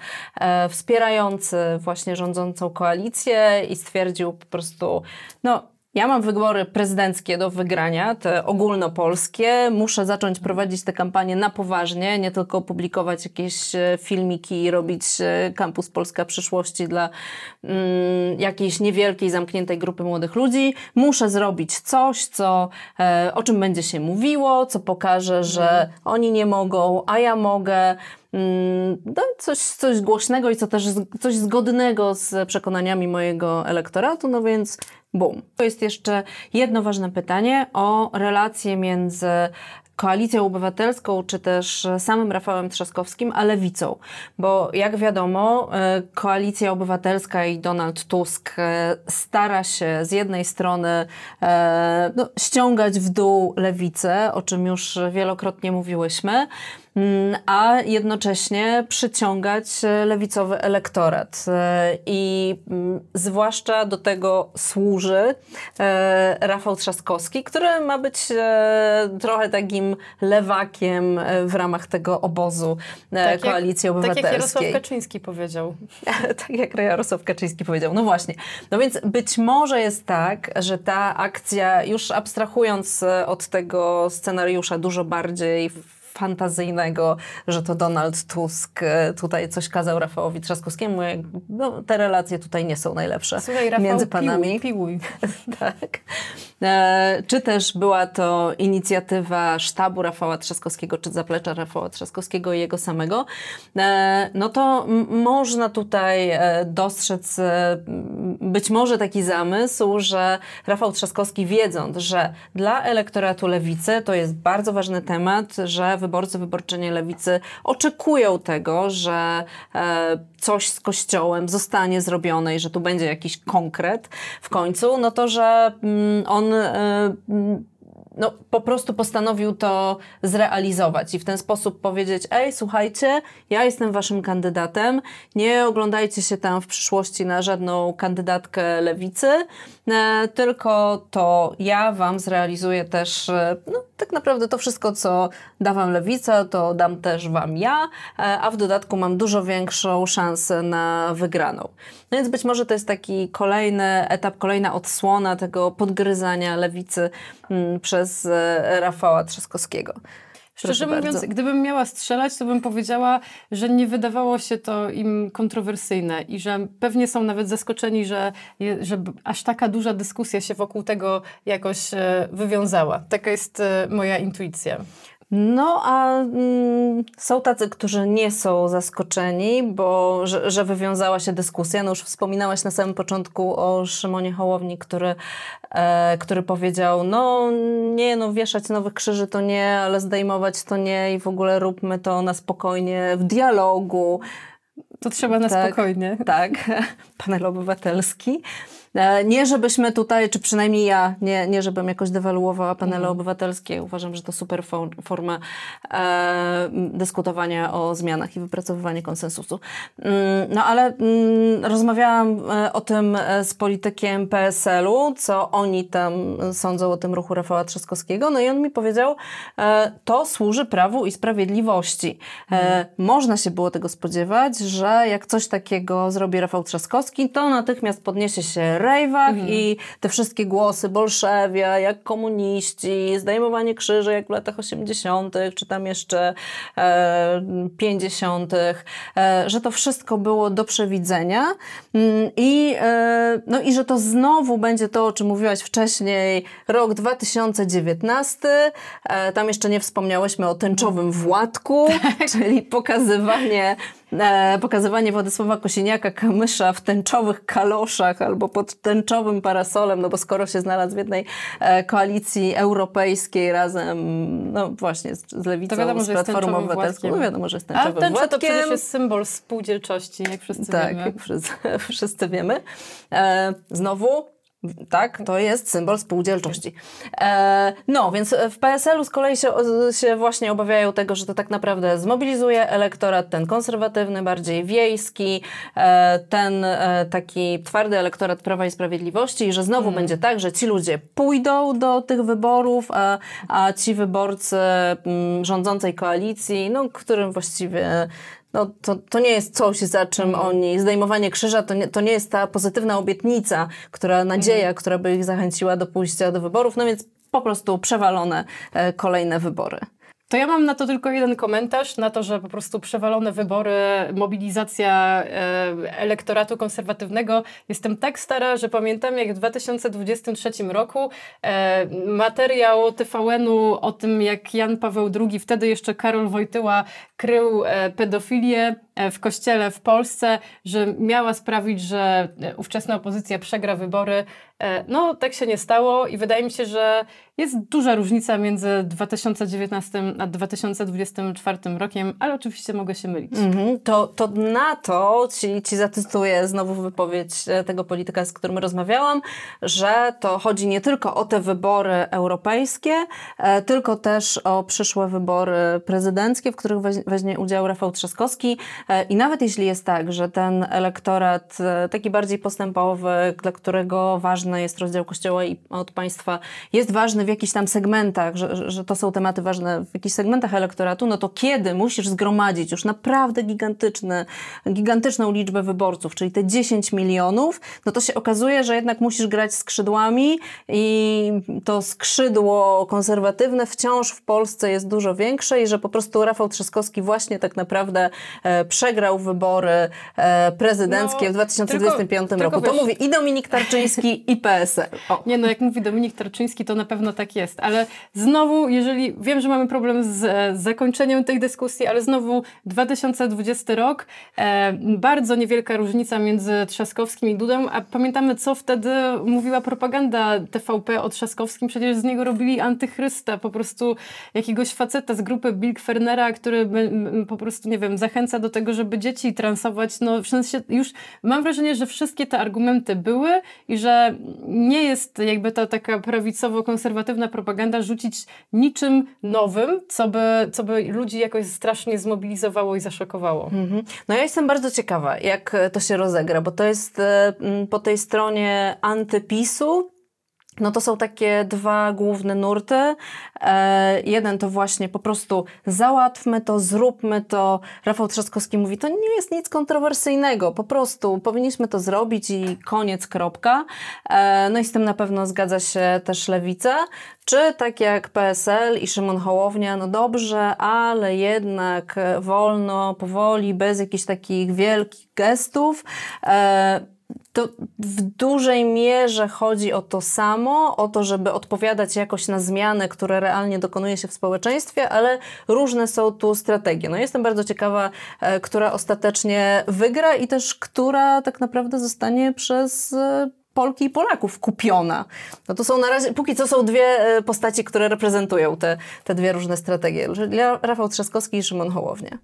e, wspierający właśnie rządzącą koalicję i stwierdził po prostu, no ja mam wybory prezydenckie do wygrania, te ogólnopolskie. Muszę zacząć prowadzić te kampanie na poważnie, nie tylko publikować jakieś e, filmiki i robić e, Kampus Polska Przyszłości dla mm, jakiejś niewielkiej, zamkniętej grupy młodych ludzi. Muszę zrobić coś, co, e, o czym będzie się mówiło, co pokaże, że oni nie mogą, a ja mogę. Mm, no, coś, coś głośnego i co też coś zgodnego z przekonaniami mojego elektoratu, no więc bum. To jest jeszcze jedno ważne pytanie o relacje między Koalicją Obywatelską, czy też samym Rafałem Trzaskowskim, a Lewicą. Bo jak wiadomo, e, Koalicja Obywatelska i Donald Tusk e, stara się z jednej strony e, no, ściągać w dół lewicę, o czym już wielokrotnie mówiłyśmy, a jednocześnie przyciągać e, lewicowy elektorat. E, I mm, zwłaszcza do tego służy e, Rafał Trzaskowski, który ma być trochę takim lewakiem w ramach tego obozu Tak jak- Koalicji Tak jak Obywatelskiej. Jarosław Kaczyński powiedział. [laughs] tak jak Jarosław Kaczyński powiedział. No właśnie. No więc być może jest tak, że ta akcja, już abstrahując od tego scenariusza dużo bardziej fantazyjnego, że to Donald Tusk e, tutaj coś kazał Rafałowi Trzaskowskiemu. No, te relacje tutaj nie są najlepsze Słuchaj, Rafał, między panami. Piłuj, piłuj. [laughs] tak. E, czy też była to inicjatywa sztabu Rafała Trzaskowskiego, czy zaplecza Rafała Trzaskowskiego i jego samego, e, no to można tutaj e, dostrzec e, być może taki zamysł, że Rafał Trzaskowski wiedząc, że dla elektoratu lewicy to jest bardzo ważny temat, że wyborcy, wyborczynie lewicy oczekują tego, że e, coś z kościołem zostanie zrobione i że tu będzie jakiś konkret w końcu, no to, że mm, on e, mm, no, po prostu postanowił to zrealizować i w ten sposób powiedzieć: Ej, słuchajcie, ja jestem waszym kandydatem, nie oglądajcie się tam w przyszłości na żadną kandydatkę lewicy, e, tylko to ja wam zrealizuję też, no, tak naprawdę to wszystko, co da wam lewica, to dam też wam ja, e, a w dodatku mam dużo większą szansę na wygraną. No więc być może to jest taki kolejny etap, kolejna odsłona tego podgryzania lewicy mm, przez e, Rafała Trzaskowskiego. Szczerze mówiąc, bardzo. gdybym miała strzelać, to bym powiedziała, że nie wydawało się to im kontrowersyjne i że pewnie są nawet zaskoczeni, że, że aż taka duża dyskusja się wokół tego jakoś e, wywiązała. Taka jest e, moja intuicja. No, a mm, są tacy, którzy nie są zaskoczeni, bo że, że wywiązała się dyskusja. No już wspominałaś na samym początku o Szymonie Hołowni, który, e, który powiedział, no nie, no wieszać nowych krzyży to nie, ale zdejmować to nie i w ogóle róbmy to na spokojnie, w dialogu. To trzeba na Tak. spokojnie. Tak, [laughs] panel obywatelski. E, Nie, żebyśmy tutaj, czy przynajmniej ja, nie, nie żebym jakoś dewaluowała panele obywatelskie. Uważam, że to super fo- forma e, dyskutowania o zmianach i wypracowywania konsensusu. Mm, No ale mm, rozmawiałam e, o tym z politykiem PSL-u, co oni tam sądzą o tym ruchu Rafała Trzaskowskiego. No i on mi powiedział, to służy Prawu i Sprawiedliwości. E, Można się było tego spodziewać, że jak coś takiego zrobi Rafał Trzaskowski, to natychmiast podniesie się rejwach i te wszystkie głosy bolszewia, jak komuniści, zdejmowanie krzyży jak w latach 80., czy tam jeszcze e, 50., e, że to wszystko było do przewidzenia Mm, i, e, no i że to znowu będzie to, o czym mówiłaś wcześniej, rok 2019. E, tam jeszcze nie wspomniałyśmy o tęczowym Władku, czyli pokazywanie e, pokazywanie Władysława Kosiniaka-Kamysza w tęczowych kaloszach albo pod tęczowym parasolem, no bo skoro się znalazł w jednej e, koalicji europejskiej razem, no właśnie z, z Lewicą, To wiadomo, z Platformą Obywatelską, no wiadomo, że jest A tęczowym tęcza to przecież jest symbol spółdzielczości, jak wszyscy Tak, wiemy. jak wszyscy, [laughs] wszyscy wiemy. E, znowu, tak, to jest symbol spółdzielczości. E, no, więc w PSL-u z kolei się, się właśnie obawiają tego, że to tak naprawdę zmobilizuje elektorat, ten konserwatywny, bardziej wiejski, e, ten e, taki twardy elektorat Prawa i Sprawiedliwości i że znowu będzie tak, że ci ludzie pójdą do tych wyborów, a, a ci wyborcy mm, rządzącej koalicji, no, którym właściwie no, to, to nie jest coś, za czym oni, zdejmowanie krzyża, to nie, to nie jest ta pozytywna obietnica, która, nadzieja, która by ich zachęciła do pójścia do wyborów, no więc po prostu przewalone e, kolejne wybory. To ja mam na to tylko jeden komentarz, na to, że po prostu przewalone wybory, mobilizacja e, elektoratu konserwatywnego. Jestem tak stara, że pamiętam jak w 2023 roku e, materiał TVN-u o tym, jak Jan Paweł II, wtedy jeszcze Karol Wojtyła, krył e, pedofilię w kościele w Polsce, że miała sprawić, że e, ówczesna opozycja przegra wybory. E, No, tak się nie stało i wydaje mi się, że jest duża różnica między 2019 a 2024 rokiem, ale oczywiście mogę się mylić. Mhm. To, to na to ci, ci zacytuję znowu wypowiedź e, tego polityka, z którym rozmawiałam, że to chodzi nie tylko o te wybory europejskie, e, tylko też o przyszłe wybory prezydenckie, w których weź, weźmie udział Rafał Trzaskowski. E, I nawet jeśli jest tak, że ten elektorat e, taki bardziej postępowy, dla którego ważny jest rozdział kościoła i od państwa, jest ważny w jakichś tam segmentach, że, że- to są tematy ważne w jakichś segmentach elektoratu, no to kiedy musisz zgromadzić już naprawdę gigantyczny, gigantyczną liczbę wyborców, czyli te 10 milionów, no to się okazuje, że jednak musisz grać skrzydłami i to skrzydło konserwatywne wciąż w Polsce jest dużo większe i że po prostu Rafał Trzaskowski właśnie tak naprawdę e, przegrał wybory e, prezydenckie No, w 2025 tylko- roku. tylko to mówi i Dominik Tarczyński i PSL. O. Nie no, jak mówi Dominik Tarczyński, to na pewno tak jest, ale znowu, jeżeli wiem, że mamy problem z, e, z zakończeniem tej dyskusji, ale znowu 2020 rok, e, bardzo niewielka różnica między Trzaskowskim i Dudą, a pamiętamy, co wtedy mówiła propaganda TVP o Trzaskowskim, przecież z niego robili antychrysta, po prostu jakiegoś faceta z grupy Bilkfernera, który po prostu, nie wiem, zachęca do tego, żeby dzieci transować, no w sensie już mam wrażenie, że wszystkie te argumenty były i że nie jest jakby ta taka prawicowo-konserwatywna propaganda rzucić niczym nowym, co by, co by ludzi jakoś strasznie zmobilizowało i zaszokowało. Mhm. No ja jestem bardzo ciekawa, jak to się rozegra, bo to jest e, po tej stronie antypisu no to są takie dwa główne nurty. E, jeden to właśnie po prostu załatwmy to, zróbmy to. Rafał Trzaskowski mówi, to nie jest nic kontrowersyjnego, po prostu powinniśmy to zrobić i koniec, kropka. E, no i z tym na pewno zgadza się też Lewica. Czy tak jak PSL i Szymon Hołownia, no dobrze, ale jednak wolno, powoli, bez jakichś takich wielkich gestów. E, to w dużej mierze chodzi o to samo, o to, żeby odpowiadać jakoś na zmiany, które realnie dokonuje się w społeczeństwie, ale różne są tu strategie. No jestem bardzo ciekawa, e, która ostatecznie wygra i też która tak naprawdę zostanie przez e, Polki i Polaków kupiona. No to są na razie, póki co są dwie e, postaci, które reprezentują te, te dwie różne strategie. Rafał Trzaskowski i Szymon Hołownia.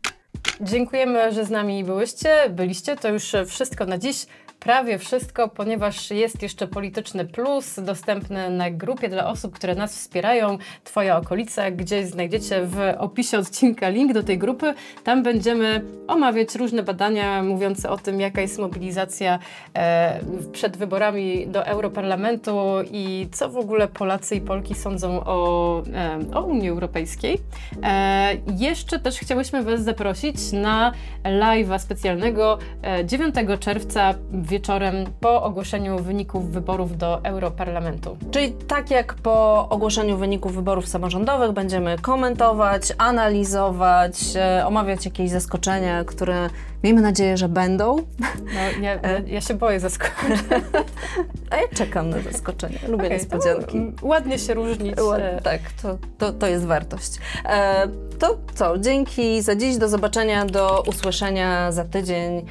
Dziękujemy, że z nami byłyście, byliście. To już wszystko na dziś prawie wszystko, ponieważ jest jeszcze Polityczny Plus dostępny na grupie dla osób, które nas wspierają. Twoja okolica, gdzie znajdziecie w opisie odcinka link do tej grupy. Tam będziemy omawiać różne badania mówiące o tym, jaka jest mobilizacja e, przed wyborami do Europarlamentu i co w ogóle Polacy i Polki sądzą o, e, o Unii Europejskiej. E, jeszcze też chciałyśmy Was zaprosić na live'a specjalnego 9 e, czerwca w wieczorem po ogłoszeniu wyników wyborów do Europarlamentu. Czyli tak jak po ogłoszeniu wyników wyborów samorządowych będziemy komentować, analizować, e, omawiać jakieś zaskoczenia, które miejmy nadzieję, że będą. No, ja, ja się boję zaskoczeń. [laughs] A ja czekam na zaskoczenia. Lubię okay, niespodzianki. ładnie się różnić. E. tak, to, to, to jest wartość. E, to co? Dzięki za dziś. Do zobaczenia, do usłyszenia za tydzień.